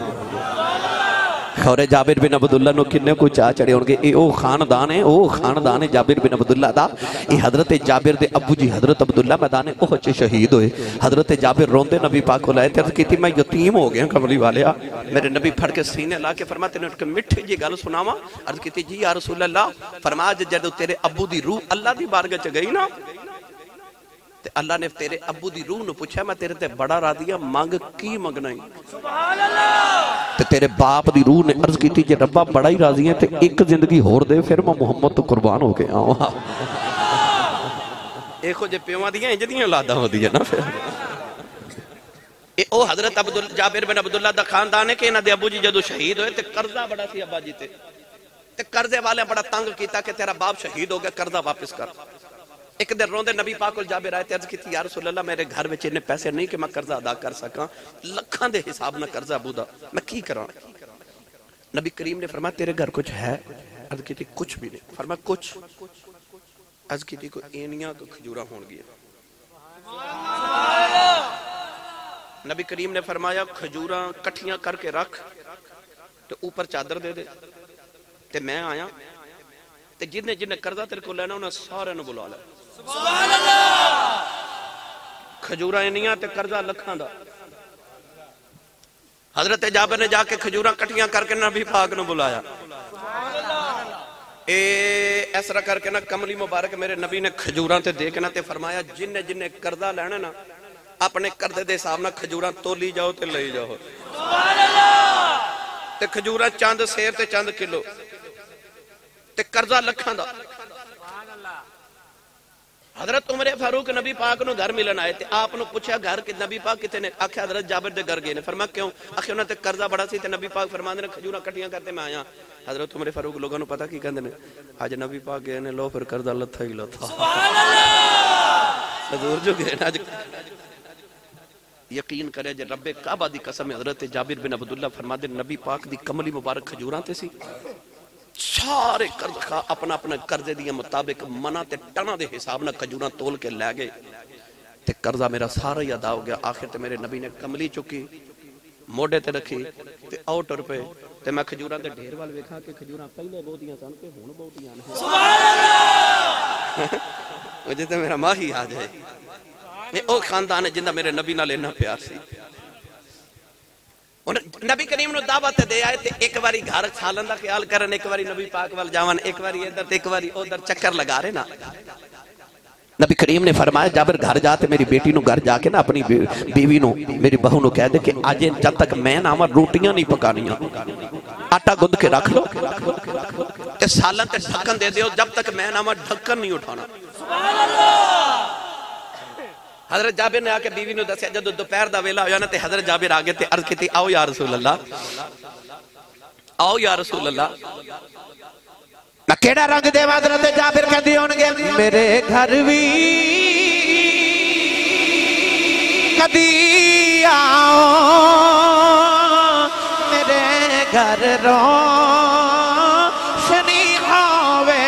ਖੌਰੇ ਜਾਬਿਰ ਬਿਨ ਅਬਦੁੱਲਾ ਨੂੰ ਕਿੰਨੇ ਕੋ ਚਾਹ ਚੜੇ ਹੋਣਗੇ ਇਹ ਉਹ ਖਾਨਦਾਨ ਹੈ ਉਹ ਖਾਨਦਾਨ ਹੈ ਜਾਬਿਰ ਬਿਨ ਅਬਦੁੱਲਾ ਦਾ ਇਹ ਹਜ਼ਰਤ ਜਾਬਿਰ ਦੇ ਅੱਬੂ ਜੀ ਹਜ਼ਰਤ ਅਬਦੁੱਲਾ ਮੈਦਾਨ ਉਹ ਚ ਸ਼ਹੀਦ ਹੋਏ ਹਜ਼ਰਤ ਜਾਬਿਰ ਰੋਂਦੇ ਨਬੀ ਪਾਕ ਕੋਲ ਆਏ ਤੇ ਅਰਜ਼ ਕੀਤੀ ਮੈਂ ਯਤੀਮ ਹੋ ਗਿਆ ਕਮਲੀ ਵਾਲਿਆ मेरे नबी फड़ के सीने ला के फरमा तेने एक मिठी जी गल सुनावा अर्ज की जी या रसूल अल्लाह फरमा जदों तेरे अब्बू दी रूह अल्लाह दी बारगाह च गई ना ते अल्लाह ने तेरे अब्बू दी रूह नु पूछा मैं तेरे ते बड़ा राजी हां मंग की मंगना है ਤੇ ਤੇਰੇ ਬਾਪ ਦੀ ਰੂਹ ਨੇ ਅਰਜ਼ ਕੀਤੀ ਜੇ ਰੱਬਾ ਬੜਾ ਹੀ ਰਾਜ਼ੀ ਹੈ ਤੇ ਇੱਕ ਜ਼ਿੰਦਗੀ ਹੋਰ ਦੇ ਫਿਰ ਮੈਂ ਮੁਹੰਮਦ ਤੋਂ ਕੁਰਬਾਨ ਹੋ ਕੇ ਆਵਾਂ ਇਹੋ ਜੇ ਪਿਓਾਂ ਦੀਆਂ ਇੰਜ ਦੀਆਂ ਔਲਾਦਾਂ ਹੁੰਦੀਆਂ ਨਾ ਫਿਰ ਇਹ ਉਹ ਹਜ਼ਰਤ ਅਬਦੁਲ ਜਾਬਿਰ ਬਿਨ ਅਬਦੁੱਲਾ ਦਾ ਖਾਨਦਾਨ ਹੈ ਕਿ ਇਹਨਾਂ ਦੇ ਅਬੂ ਜੀ ਜਦੋਂ ਸ਼ਹੀਦ ਹੋਏ ਤੇ ਕਰਜ਼ਾ ਬੜਾ ਸੀ ਅੱਬਾ ਜੀ ਤੇ ਤੇ ਕਰਜ਼ੇ ਵਾਲਿਆਂ ਬੜਾ ਤੰਗ ਕੀਤਾ ਕਿ ਤੇਰਾ ਬਾਪ ਸ਼ਹੀਦ ਹੋ ਗਿਆ ਕਰਜ਼ਾ ਵਾਪਸ ਕਰ एक दिन रोंद नबी पाक जाबे राय तर्ज की यार सुल्ला मेरे घर में इन्ने पैसे नहीं कि मैं कर्जा अदा कर सका। लखा के हिसाब ना कर्जा बूदा। मैं की करा? नबी करीम ने फरमा तेरे घर कुछ है? अर्ज़ की कुछ भी नहीं। फरमा कुछ? अर्ज़ की एनिया को खजूर हो नबी करीम ने फरमाया खजूर कट्ठिया करके रख तो ऊपर चादर दे दे। ते मैं आया। जिन्हें जिन्हें कर्जा तेरे को लेना उन्हें सारे बुला लिया खजूर इनिया लखा का हज़रत जाबर ने जाके खजूर करके नबी पाक न बुलाया। इस तरह करके ना कमली मुबारक मेरे नबी ने खजूर से देखना फरमाया जिन्हें जिन्हें करजा लैना ना अपने करजे के हिसाब न खजूर तोली जाओ ते ले जाओ। खजूर चंद शेर चंद किलो। करजा लखा का हज़रत उमर फारूक नबी पाक नु घर मिलन आए थे आप नु पूछा घर कि नबी पाक कितने ने? आख्या हज़रत जाबिर दे घर गए ने। फरमा क्यों? आखे उन्हें ते कर्जा बड़ा सी नबी पाक फरमांदे ने खजूरा कट्टियाँ करते मैं आया। हज़रत उमर फारूक लोगों नु पता की कहंदे ने? आज नबी पाक गए ने लो फिर कर्जा लथा ही लथा हजूर जो गए ना यकीन करे जे रब्बे काबा दी कसम हज़रत जाबिर बिन अब्दुल्ला फरमाते नबी पाक दी कमली मुबारक खजूरां ते सी। सारे कर्ज खा अपना अपने कर्जे दिया मना टना दे हिसाब ना खजूरा तोल के लै गए। ते कर्जा मेरा सारा ही अदा हो गया। आखिर ते मेरे नबी ने कमली चुकी, मोढ़े ते रखी, ते आओ टुर पे। ते मैं खजूरा दे ढेर वाल वेखा के खजूरा पहले बहुतियाँ सन ते हुन बहुतियाँ मेरा माही आ जाए खानदान है ज़िंदा मेरे नबी ना इतना प्यार ਹੁਣ ਨਬੀ ਕਰੀਮ ਨੂੰ ਦਾਵਤ ਦੇ ਆਏ ਤੇ ਇੱਕ ਵਾਰੀ ਘਰ ਛਾਲਣ ਦਾ ਖਿਆਲ ਕਰਨ ਇੱਕ ਵਾਰੀ ਨਬੀ ਪਾਕ ਵੱਲ ਜਾਵਨ ਇੱਕ ਵਾਰੀ ਇੱਧਰ ਤੇ ਇੱਕ ਵਾਰੀ ਉਧਰ ਚੱਕਰ ਲਗਾ ਰਹੇ ਨਾ नबी करीम ने फरमाया जाबिर घर जा ते मेरी बेटी नु घर जाके ना अपनी बी- बीवी नु मेरी बहू नु कह दे कि आज जब तक मैं ना आवां रोटियां नहीं पकानियां आटा गुंद के रख लो ਤੇ ਸਾਲਨ ਤੇ ਢੱਕਣ ਦੇ ਦਿਓ ਜਦ ਤੱਕ ਮੈਂ ਨਾ ਮੈਂ ਢੱਕਣ ਨਹੀਂ ਉਠਾਣਾ हजरत जाबिर ने आके बीवी ने दसिया जब दोपहर का वेला होया ना ते हजरत जाबिर आ गए ते अर्ज की आओ या रसूल अल्लाह आओ या रसूल अल्लाह ਮੈਂ ਕਿਹੜਾ ਰੰਗ ਦੇਵਾਂ ਹਜ਼ਰਤ ਜਾਬਿਰ ਕਹਿੰਦੀ ਹੋਣਗੇ ਮੇਰੇ ਘਰ ਵੀ ਕਦੀ ਆਓ ਮੇਰੇ ਘਰ ਰੋਸ਼ਨੀ ਹੋਵੇ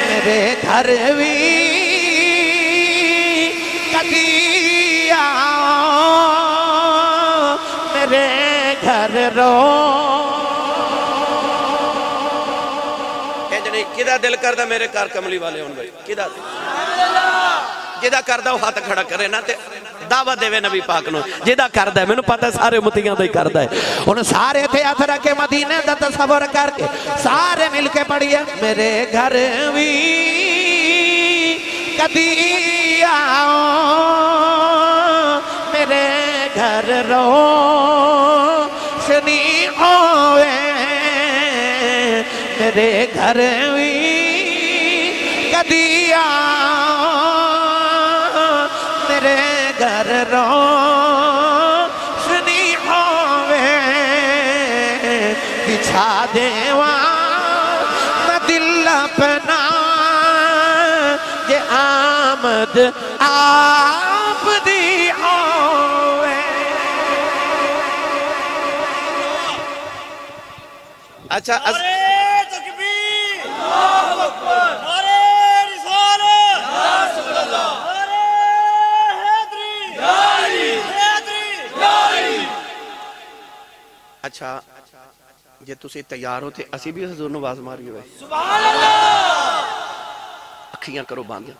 ਮੇਰੇ ਦਿਲ ਕਰਦਾ ਮੇਰੇ ਘਰ ਕਮਲੀ ਵਾਲੇ ਹੋਣ ਬਈ ਕਿਹਦਾ ਜਿਹਦਾ ਕਰਦਾ ਉਹ ਹੱਥ ਖੜਾ ਕਰੇ ਨਾ ਤੇ ਦਾਵਤ ਦੇਵੇ ਨਬੀ ਪਾਕ ਨੂੰ ਜਿਹਦਾ ਕਰਦਾ ਹੈ, ਮੈਨੂੰ ਪਤਾ ਸਾਰੇ ਮੁਤੀਆਂ ਦਾ ਹੀ ਕਰਦਾ ਹੈ ਹੁਣ ਸਾਰੇ ਇੱਥੇ ਹੱਥ ਰੱਖ ਕੇ ਮਦੀਨੇ ਦਾ ਤਸਵਰ ਕਰਕੇ ਸਾਰੇ ਮਿਲ ਕੇ ਪੜੀਏ ਮੇਰੇ ਘਰ ਵੀ ਕਦੀ ਆਓ ਮੇਰੇ ਘਰ ਰੋਸ਼ਨੀ ਹੋਵੇ ਮੇਰੇ ਘਰ ਵੀ दिया। तेरे घर रोशनी होवे बिछा देवा। दिल अपना ये आमद आप दी होवे। अच्छा अज... तकबीर। अल्लाह अकबर। ਅੱਛਾ ਜੇ ਤੁਸੀਂ ਤਿਆਰ ਹੋ ਤੇ ਅਸੀਂ ਵੀ ਹਜ਼ੂਰ ਨੂੰ ਆਵਾਜ਼ ਮਾਰੀਏ ਵੇ ਅੱਖੀਆਂ ਕਰੋ ਬੰਦ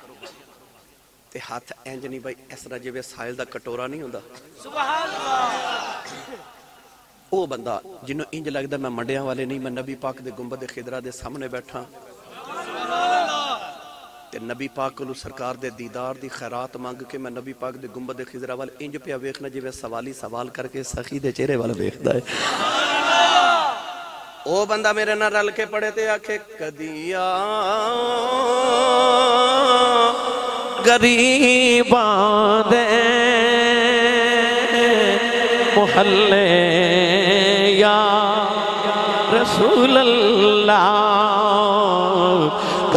ਤੇ ਹੱਥ ਇੰਜ ਨਹੀਂ ਬਈ ਇਸ ਤਰ੍ਹਾਂ ਜਿਵੇਂ ਸਾਇਲ ਦਾ ਕਟੋਰਾ ਨਹੀਂ ਹੁੰਦਾ ਉਹ ਬੰਦਾ ਜਿਹਨੂੰ ਇੰਜ ਲੱਗਦਾ ਮੈਂ ਮੰਡਿਆਂ ਵਾਲੇ ਨਹੀਂ ਮੈਂ ਨਬੀ ਪਾਕ ਦੇ ਗੁੰਬਦ ਖਿਦਰਾ ਦੇ ਸਾਹਮਣੇ ਬੈਠਾ कि नबी पाक को सरकार दे दीदार दी खैरात मंग के मैं नबी पाक दे गुंबद खिजरा वाल इंज पिया वेखना जिमें सवाली सवाल करके सखी दे चेहरे वाल वेखता है। ओ बंदा मेरे न रल के पड़े ते आखे कदिया गरीबा मोहल्ले या रसूल अल्लाह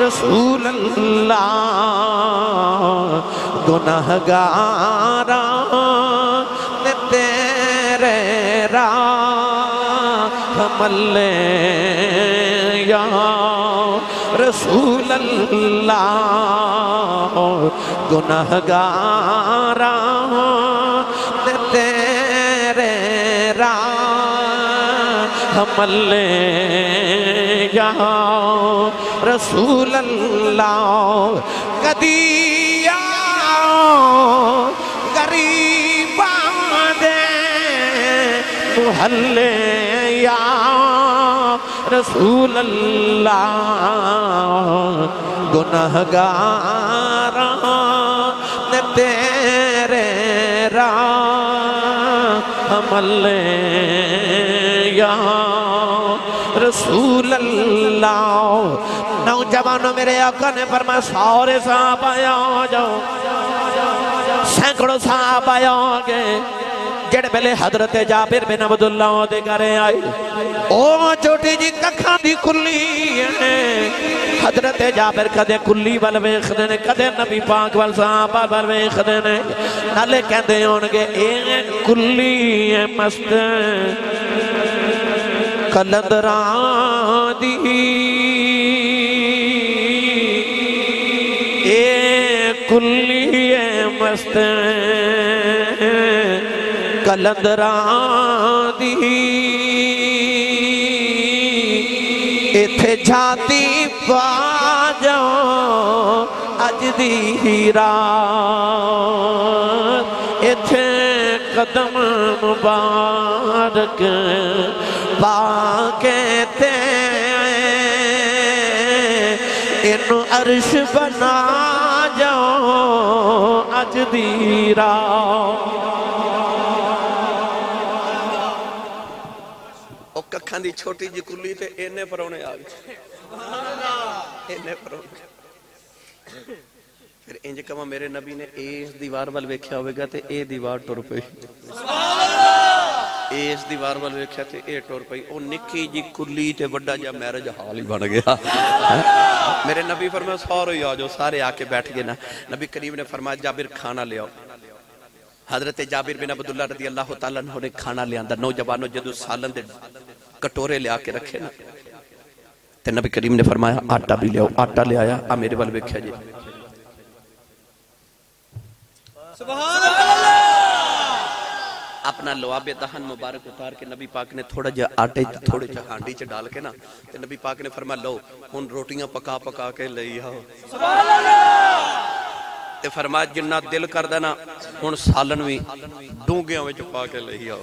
रसूल गुनहगारा ने तेरे रामले रसूल गुनहगारा ने तेरे रामले जहाँ रसूल अल्लाह कदिया गरीबा दे मुहल्ले रसूल अल्लाह गुनहगारा ने तेरे राह हमले यहाँ रसूल अल्लाह नौजवानों मेरे आका ने फरमाया, सारे साहब आया जाओ। सैकड़ों साहब आयोगे जेड़े बेले हज़रत जाबिर बिन अब्दुल्लाह दे घरे आए, ओ छोटी जी कखा दी खुली ने। हज़रत जाबिर कदे खुली वल वेखदे ने, कदे नबी पाक वल साहबा वल वेखदे ने। नाले कहंदे होणगे ए खुली है मस्त। कलंदरां दी ए कुल्ली मस्त कलंदरां इथे जाती पा अज दी रात। इथे कदम मुबारक मुस्तफ़ा कहते इन अर्श बना जाओ अज कखा की छोटी जी कुली ते इन्ने परौने आ गए इन्ने परौने फिर इंज कवा मेरे नबी ने इस दीवार वाल वेख्या होगा तो यह दीवार तुर पी इस दीवार वाल वेख्या ਤੇ पी और निकी जी कुली ਜੀ ਕੁੱਲੀ ਤੇ ਵੱਡਾ ਜਿਹਾ ਮੈਰਿਜ ਹਾਲ ਹੀ मेरे नबी फरमा सौर ही आ जाओ सारे आके बैठ गए ना नबी करीब ने फरमाया जाबिर खाना लिया हज़रत जाबिर बिन अब्दुल्ला रदी अल्लाह तला ने खाना लिया नौजवानों जो सालन दे कटोरे लिया के रखे ना ते नबी करीम ने फरमाया आटा भी लिया आटा लिया आ मेरे वाल वेख्या जी सुभान अपना लवाब दहन मुबारक उतार के नबी पाक ने थोड़ा जा आटे थोड़े जा हांडी च डाल के ना, ते नबी पाक ने फरमाया, लो, हुन रोटियाँ पका पका के ले आओ। सुभान जिन्ना दिल करदा ना, हुन सालन भी डूंगियाँ पा के ले आओ।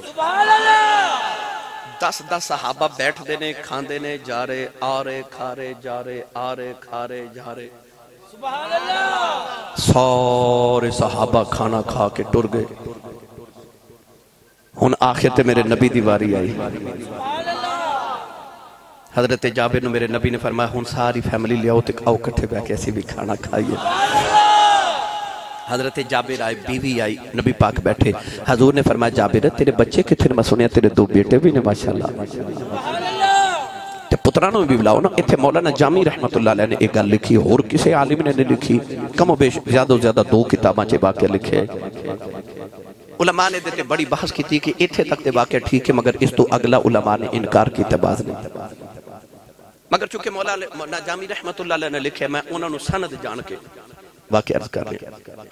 दस दस सहाबा बैठते ने खाते ने, जा रहे आ रहे खा रहे जा रहे आ रहे खा रहे जा रहे सारे सहाबा खाना खा के टुर गए। हूँ आखिर तो मेरे नबी की वारी आई। हज़रत जाबे ने मेरे नबी ने फरमाया हूँ सारी फैमिली लियाओ तो आओ कट्ठे बह के असं भी खाना खाइए हज़रत जाबिर आए बीवी आई, नबी पाक बैठे। हजूर ने फरमाया, जाबिर, तेरे बच्चे कितने मैं सुनिया तेरे दो बेटे भी ने माशाला तो पुत्रा भी बुलाओ ना इतने मौलाना जामी रहमत ने एक गल लिखी, होर किसी आलिम ने नहीं लिखी। कमो बेश ज़्यादा तो ज़्यादा दो किताबा च वाक्य लिखे। उलमा ने देते बड़ी बहस की थी कि इतने तक तो वाक्य ठीक है, मगर इस तो अगला उलमा ने इनकार की तबाज नहीं मगर चूँकि मौला मौला जामी रहमत ने लिखे, मैं उन्होंने सनद जान के वाक्य अर्ज़ कर रहा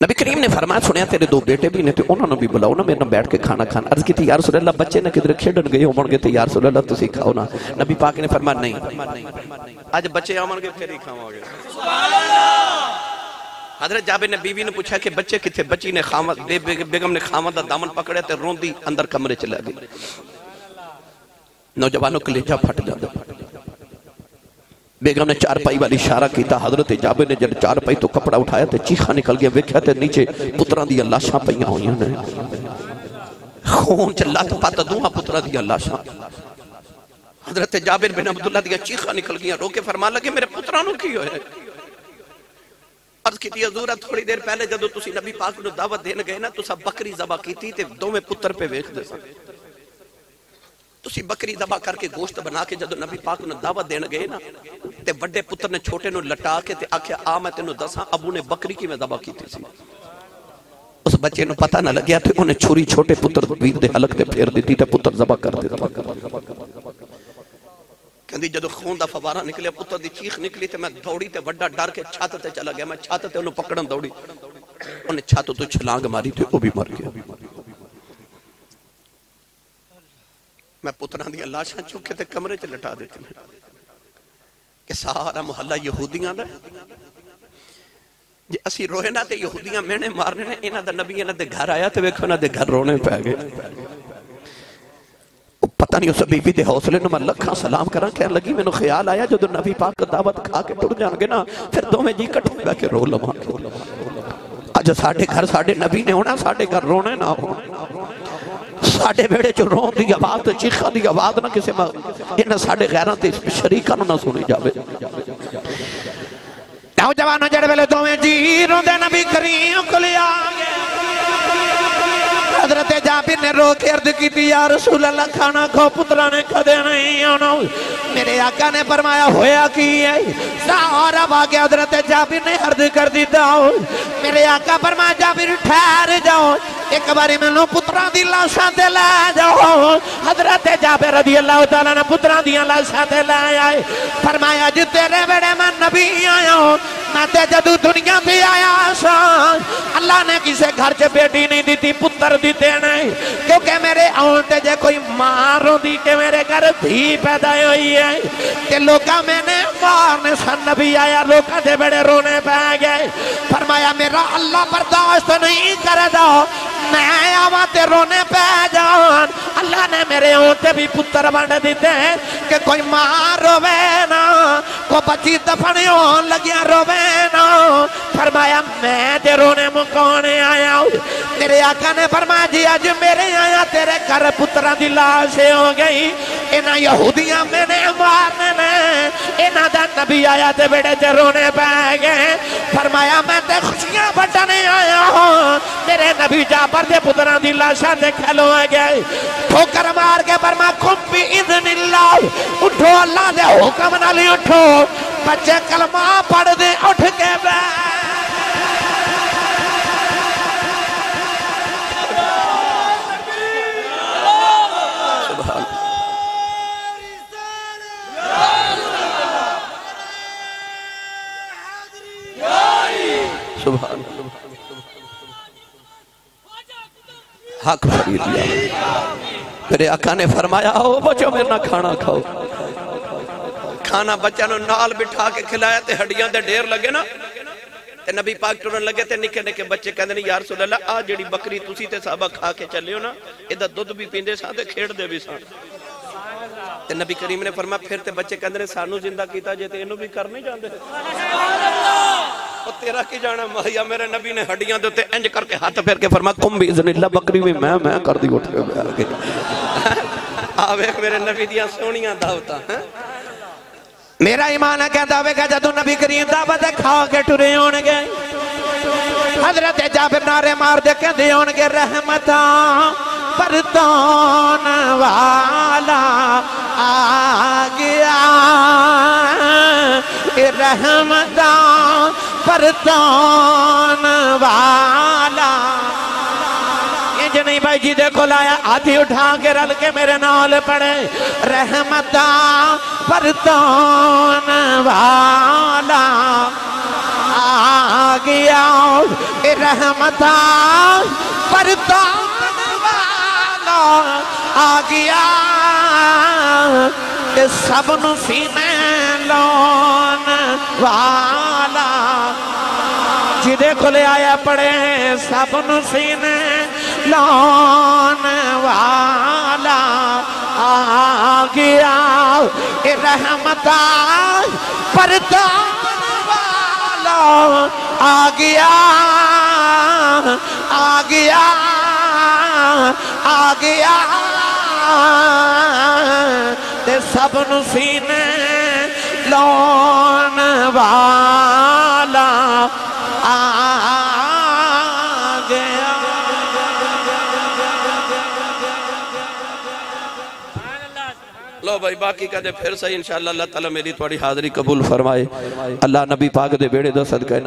नबी करीम ने फरमाया सुनया तेरे दो बेटे भी ने तो उन्होंने भी बुलाओ ना, मेरे बैठ के खाना खाना। अर्ज़ की यार सुल्ला बच्चे ने किधर खेड गए होवे तो? यार सुल्ला तुम खाओ ना। नबी पाक ने फरमाया, नहीं। अज बच्चे आवगे फिर ही खावे हज़रत जाबिर ने बीवी ने पूछा कि बच्चे किथे? बच्ची ने खामद बे, बे, बेगम ने खामद का दामन पकड़े ते रोंदी अंदर कमरे च ले गई। नौजवानों कलेजा फट जाता बेगम ने चारपाई वाली इशारा किया हज़रत जाबिर ने जब चारपाई तो कपड़ा उठाया तो चीखा निकल गया वेख्या तो नीचे पुत्रां लाशां पईयां होईयां ने। खून च लत पत दूहां पुत्रा लाशां। हज़रत जाबिर बिन अब्दुल्ला दी चीखा निकल गई रो के फरमा लगे मेरे पुत्रा की होया? अर्ज की हजूर थोड़ी देर पहले जदों तुसी नबी पाक नु दावत देन गए ना तुसा बकरी ज़बह कीती ते दोवें पुत्र पे वेखदे सन ਤੁਸੀਂ ਬੱਕਰੀ ਦਬਾ ਕਰਕੇ ਗੋਸ਼ਤ ਬਣਾ ਕੇ ਜਦੋਂ ਨਬੀ ਪਾਕ ਨੂੰ ਦਾਵਤ ਦੇਣ ਗਏ ਨਾ ਤੇ ਵੱਡੇ ਪੁੱਤਰ ਨੇ ਛੋਟੇ ਨੂੰ ਲਟਾ ਕੇ ਤੇ ਆਖਿਆ ਆ ਮੈਂ ਤੈਨੂੰ ਦੱਸਾਂ ਅਬੂ ਨੇ ਬੱਕਰੀ ਕਿਵੇਂ ਦਬਾ ਕੀਤੀ ਸੀ ਉਸ ਬੱਚੇ ਨੂੰ ਪਤਾ ਨਾ ਲੱਗਿਆ ਤੇ ਉਹਨੇ ਛੁਰੀ ਛੋਟੇ ਪੁੱਤਰ ਵੀਰ ਦੇ ਹਲਕ ਤੇ ਫੇਰ ਦਿੱਤੀ ਤੇ ਪੁੱਤਰ ਜ਼ਬਾ ਕਰ ਦਿੱਤਾ ਕਹਿੰਦੀ ਜਦੋਂ ਖੂਨ ਦਾ ਫਵਾਰਾ ਨਿਕਲਿਆ ਪੁੱਤਰ ਦੀ ਚੀਖ ਨਿਕਲੀ ਤੇ ਮੈਂ ਦੌੜੀ ਤੇ ਵੱਡਾ ਡਰ ਕੇ ਛੱਤ ਤੇ ਚਲਾ ਗਿਆ ਮੈਂ ਛੱਤ ਤੇ ਉਹਨੂੰ ਪਕੜਨ ਦੌੜੀ ਉਹਨੇ ਛੱਤ ਤੋਂ ਛਲਾਂਗ ਮਾਰੀ ਤੇ ਉਹ ਵੀ ਮਰ ਗਿਆ ਮੈਂ ਪੁੱਤਰਾਂ ਦੀਆਂ ਲਾਸ਼ਾਂ ਚੁੱਕ ਕੇ ਤੇ ਕਮਰੇ 'ਚ ਲਟਾ ਦਿੱਤੀਆਂ ਕਿ ਸਾਰਾ ਮੁਹੱਲਾ ਯਹੂਦੀਆਂ ਦਾ ਜੇ ਅਸੀਂ ਰੋਏ ਨਾ ਤੇ ਯਹੂਦੀਆਂ ਮਿਹਣੇ ਮਾਰਨੇ ਨੇ ਇਹਨਾਂ ਦਾ ਨਬੀ ਇਹਨਾਂ ਦੇ ਘਰ ਆਇਆ ਤੇ ਵੇਖੋ ਇਹਨਾਂ ਦੇ ਘਰ ਰੋਣੇ ਪੈ ਗਏ ਪਤਾ ਨਹੀਂ ਉਸ ਬੀਬੀ ਦੇ ਹੌਸਲੇ ਨੂੰ ਮੈਂ ਲੱਖਾਂ ਸਲਾਮ ਕਰਾਂ ਕਹਿਣ ਲੱਗੀ ਮੈਨੂੰ ਖਿਆਲ ਆਇਆ ਜਦੋਂ ਨਬੀ ਪਾਕ ਦਾਵਤ ਖਾ ਕੇ ਟੁੱਟ ਜਾਣਗੇ ਨਾ ਫਿਰ ਦੋਵੇਂ ਜੀ ਇਕੱਠੇ ਬਹਿ ਕੇ ਰੋ ਲਵਾਂਗੇ ਅੱਜ ਸਾਡੇ ਘਰ ਸਾਡੇ ਨਬੀ ਨੇ ਹੋਣਾ ਸਾਡੇ ਘਰ ਰੋਣੇ ਨਾ ਹੋਣ ਸਾਡੇ ਵਿਹੜੇ ਚ ਰੋਣ ਦੀ ਆਵਾਜ਼ ਤੇ ਚੀਖਾਂ ਦੀ ਆਵਾਜ਼ ਨਾ ਕਿਸੇ ਇਹਨਾਂ ਸਾਡੇ ਗੈਰਾਂ ਤੇ ਸ਼ਰੀਕਾਂ ਨੂੰ ਨਾ ਸੁਣੀ ਜਾਵੇ ਨੌਜਵਾਨੋ ਜਿਹੜੇ ਵੇਲੇ ਦੋਵੇਂ ਜੀ ਰੋਂਦੇ ਨਬੀ ਕਰੀਮ ਕੋਲ ਆ ਗਏ हज़रत जाबिर ने रो के अर्ज़ की या रसूल अल्लाह खाना खो पुत्रा ने कदे नहीं आना। मेरे आका ने फरमाया, होया की है? सारा वाक्य हज़रत जाबिर ने अर्ज़ कर दिता मेरे आका फरमाया, जाबिर, ठहर जाओ। एक बारी मैनू पुत्रा दी लाशा ते लै जाओ। हज़रत जाबिर रदी अल्लाह तआला ने पुत्रा दी लाशा ते लै आए। फरमाया जी तेरे बेड़े मैं नबी आया मैं ते दुनिया पे आया सा, अल्लाह ने किसी घर च बेटी नहीं दी पुत्र दिते नहीं। क्योंकि मेरे आने ते जे कोई मार होती कि मेरे घर धी पैदा हुई है। कि लोग मैंने मारने सन नबी आया लोग बड़े रोने पै गए। फरमाया, मेरा अल्लाह बर्दाश्त नहीं कर दो मैं आवा ते रोने पै जान। अल्लाह ने मेरे होते भी पुत्र बंड दिते, कि कोई मार रोवे ना को बच्ची दफन लगिया रोवे फरमाया, मैं ते रोने मुकाने आया हूँ। मेरे आका ने फरमाया, जी, आज मेरे आया, तेरे घर पुत्रा दी लाश हो गई। इना यहूदियाँ मैंने मारने ने। इना दा नबी आया ते बेड़े च रोने पै गए। फरमाया, मैं ते खुशियाँ बटने आया हूँ। मेरे नबी जाबर दे पुत्रा दी लाशा ते खलो गए। ठोकर मार के फरमा खुम भी इज़्निल्लाह उठो, अल्लाह दे हुक्म नाल उठो। बच्चे कलमा पढ़ दे उठ के हक खरीद लिया। मेरे आका ने फरमाया, आओ बचो मेरे ना खाना खाओ। खाना बच्चों नाल बिठा के खिलाया तो हड्डियाँ के ढेर लगे ना। ते नबी पाक टुरन लगे तो निके निके बच्चे कहते हैं यार सुल आ जी बकरी तुसी ते साबा खा के चले ना यदा दुध भी पीते सन खेड़ते भी सन ते नबी करीम ने फरमा फिर ते बच्चे कहते हैं सानू ज़िंदा किया जे तो इनू भी कर नहीं जाते तेरा की जाना माया मेरे नबी ने हड्डियाँ दे इंज करके हाथ फेर के फरमा तुम भी इजनिल्ला बकरी भी मैं मैं कर दी उठ के आवे मेरे नबी दियाँ सोहणियाँ दावतां, हैं। मेरा ईमान कहता वे जो नबी करीम दावत खा के टुरे हो गए हज़रत जाफिर नारे मार दे कहते हो गए रहमत पर वाला आ गया। रहमत पर वाला नहीं भाई जी, देखो लाया आधी उठा के रल के मेरे नाल पड़े। रहमता पर वाला आ गया। रहमता पर वाला आ गया। सब सीने लोन वाला। जिदे को आया पड़े सब सीने लोन वाला आ गया। रहमता परदान वाला आ गया। आ गया। आ गया। ते सब सीने लोन वाला भाई, बाकी कहते फिर सही, इंशाल्लाह अल्लाह ताला मेरी थोड़ी हाजिरी कबूल फरमाए। अल्लाह नबी पाक दे बेड़े दा सदका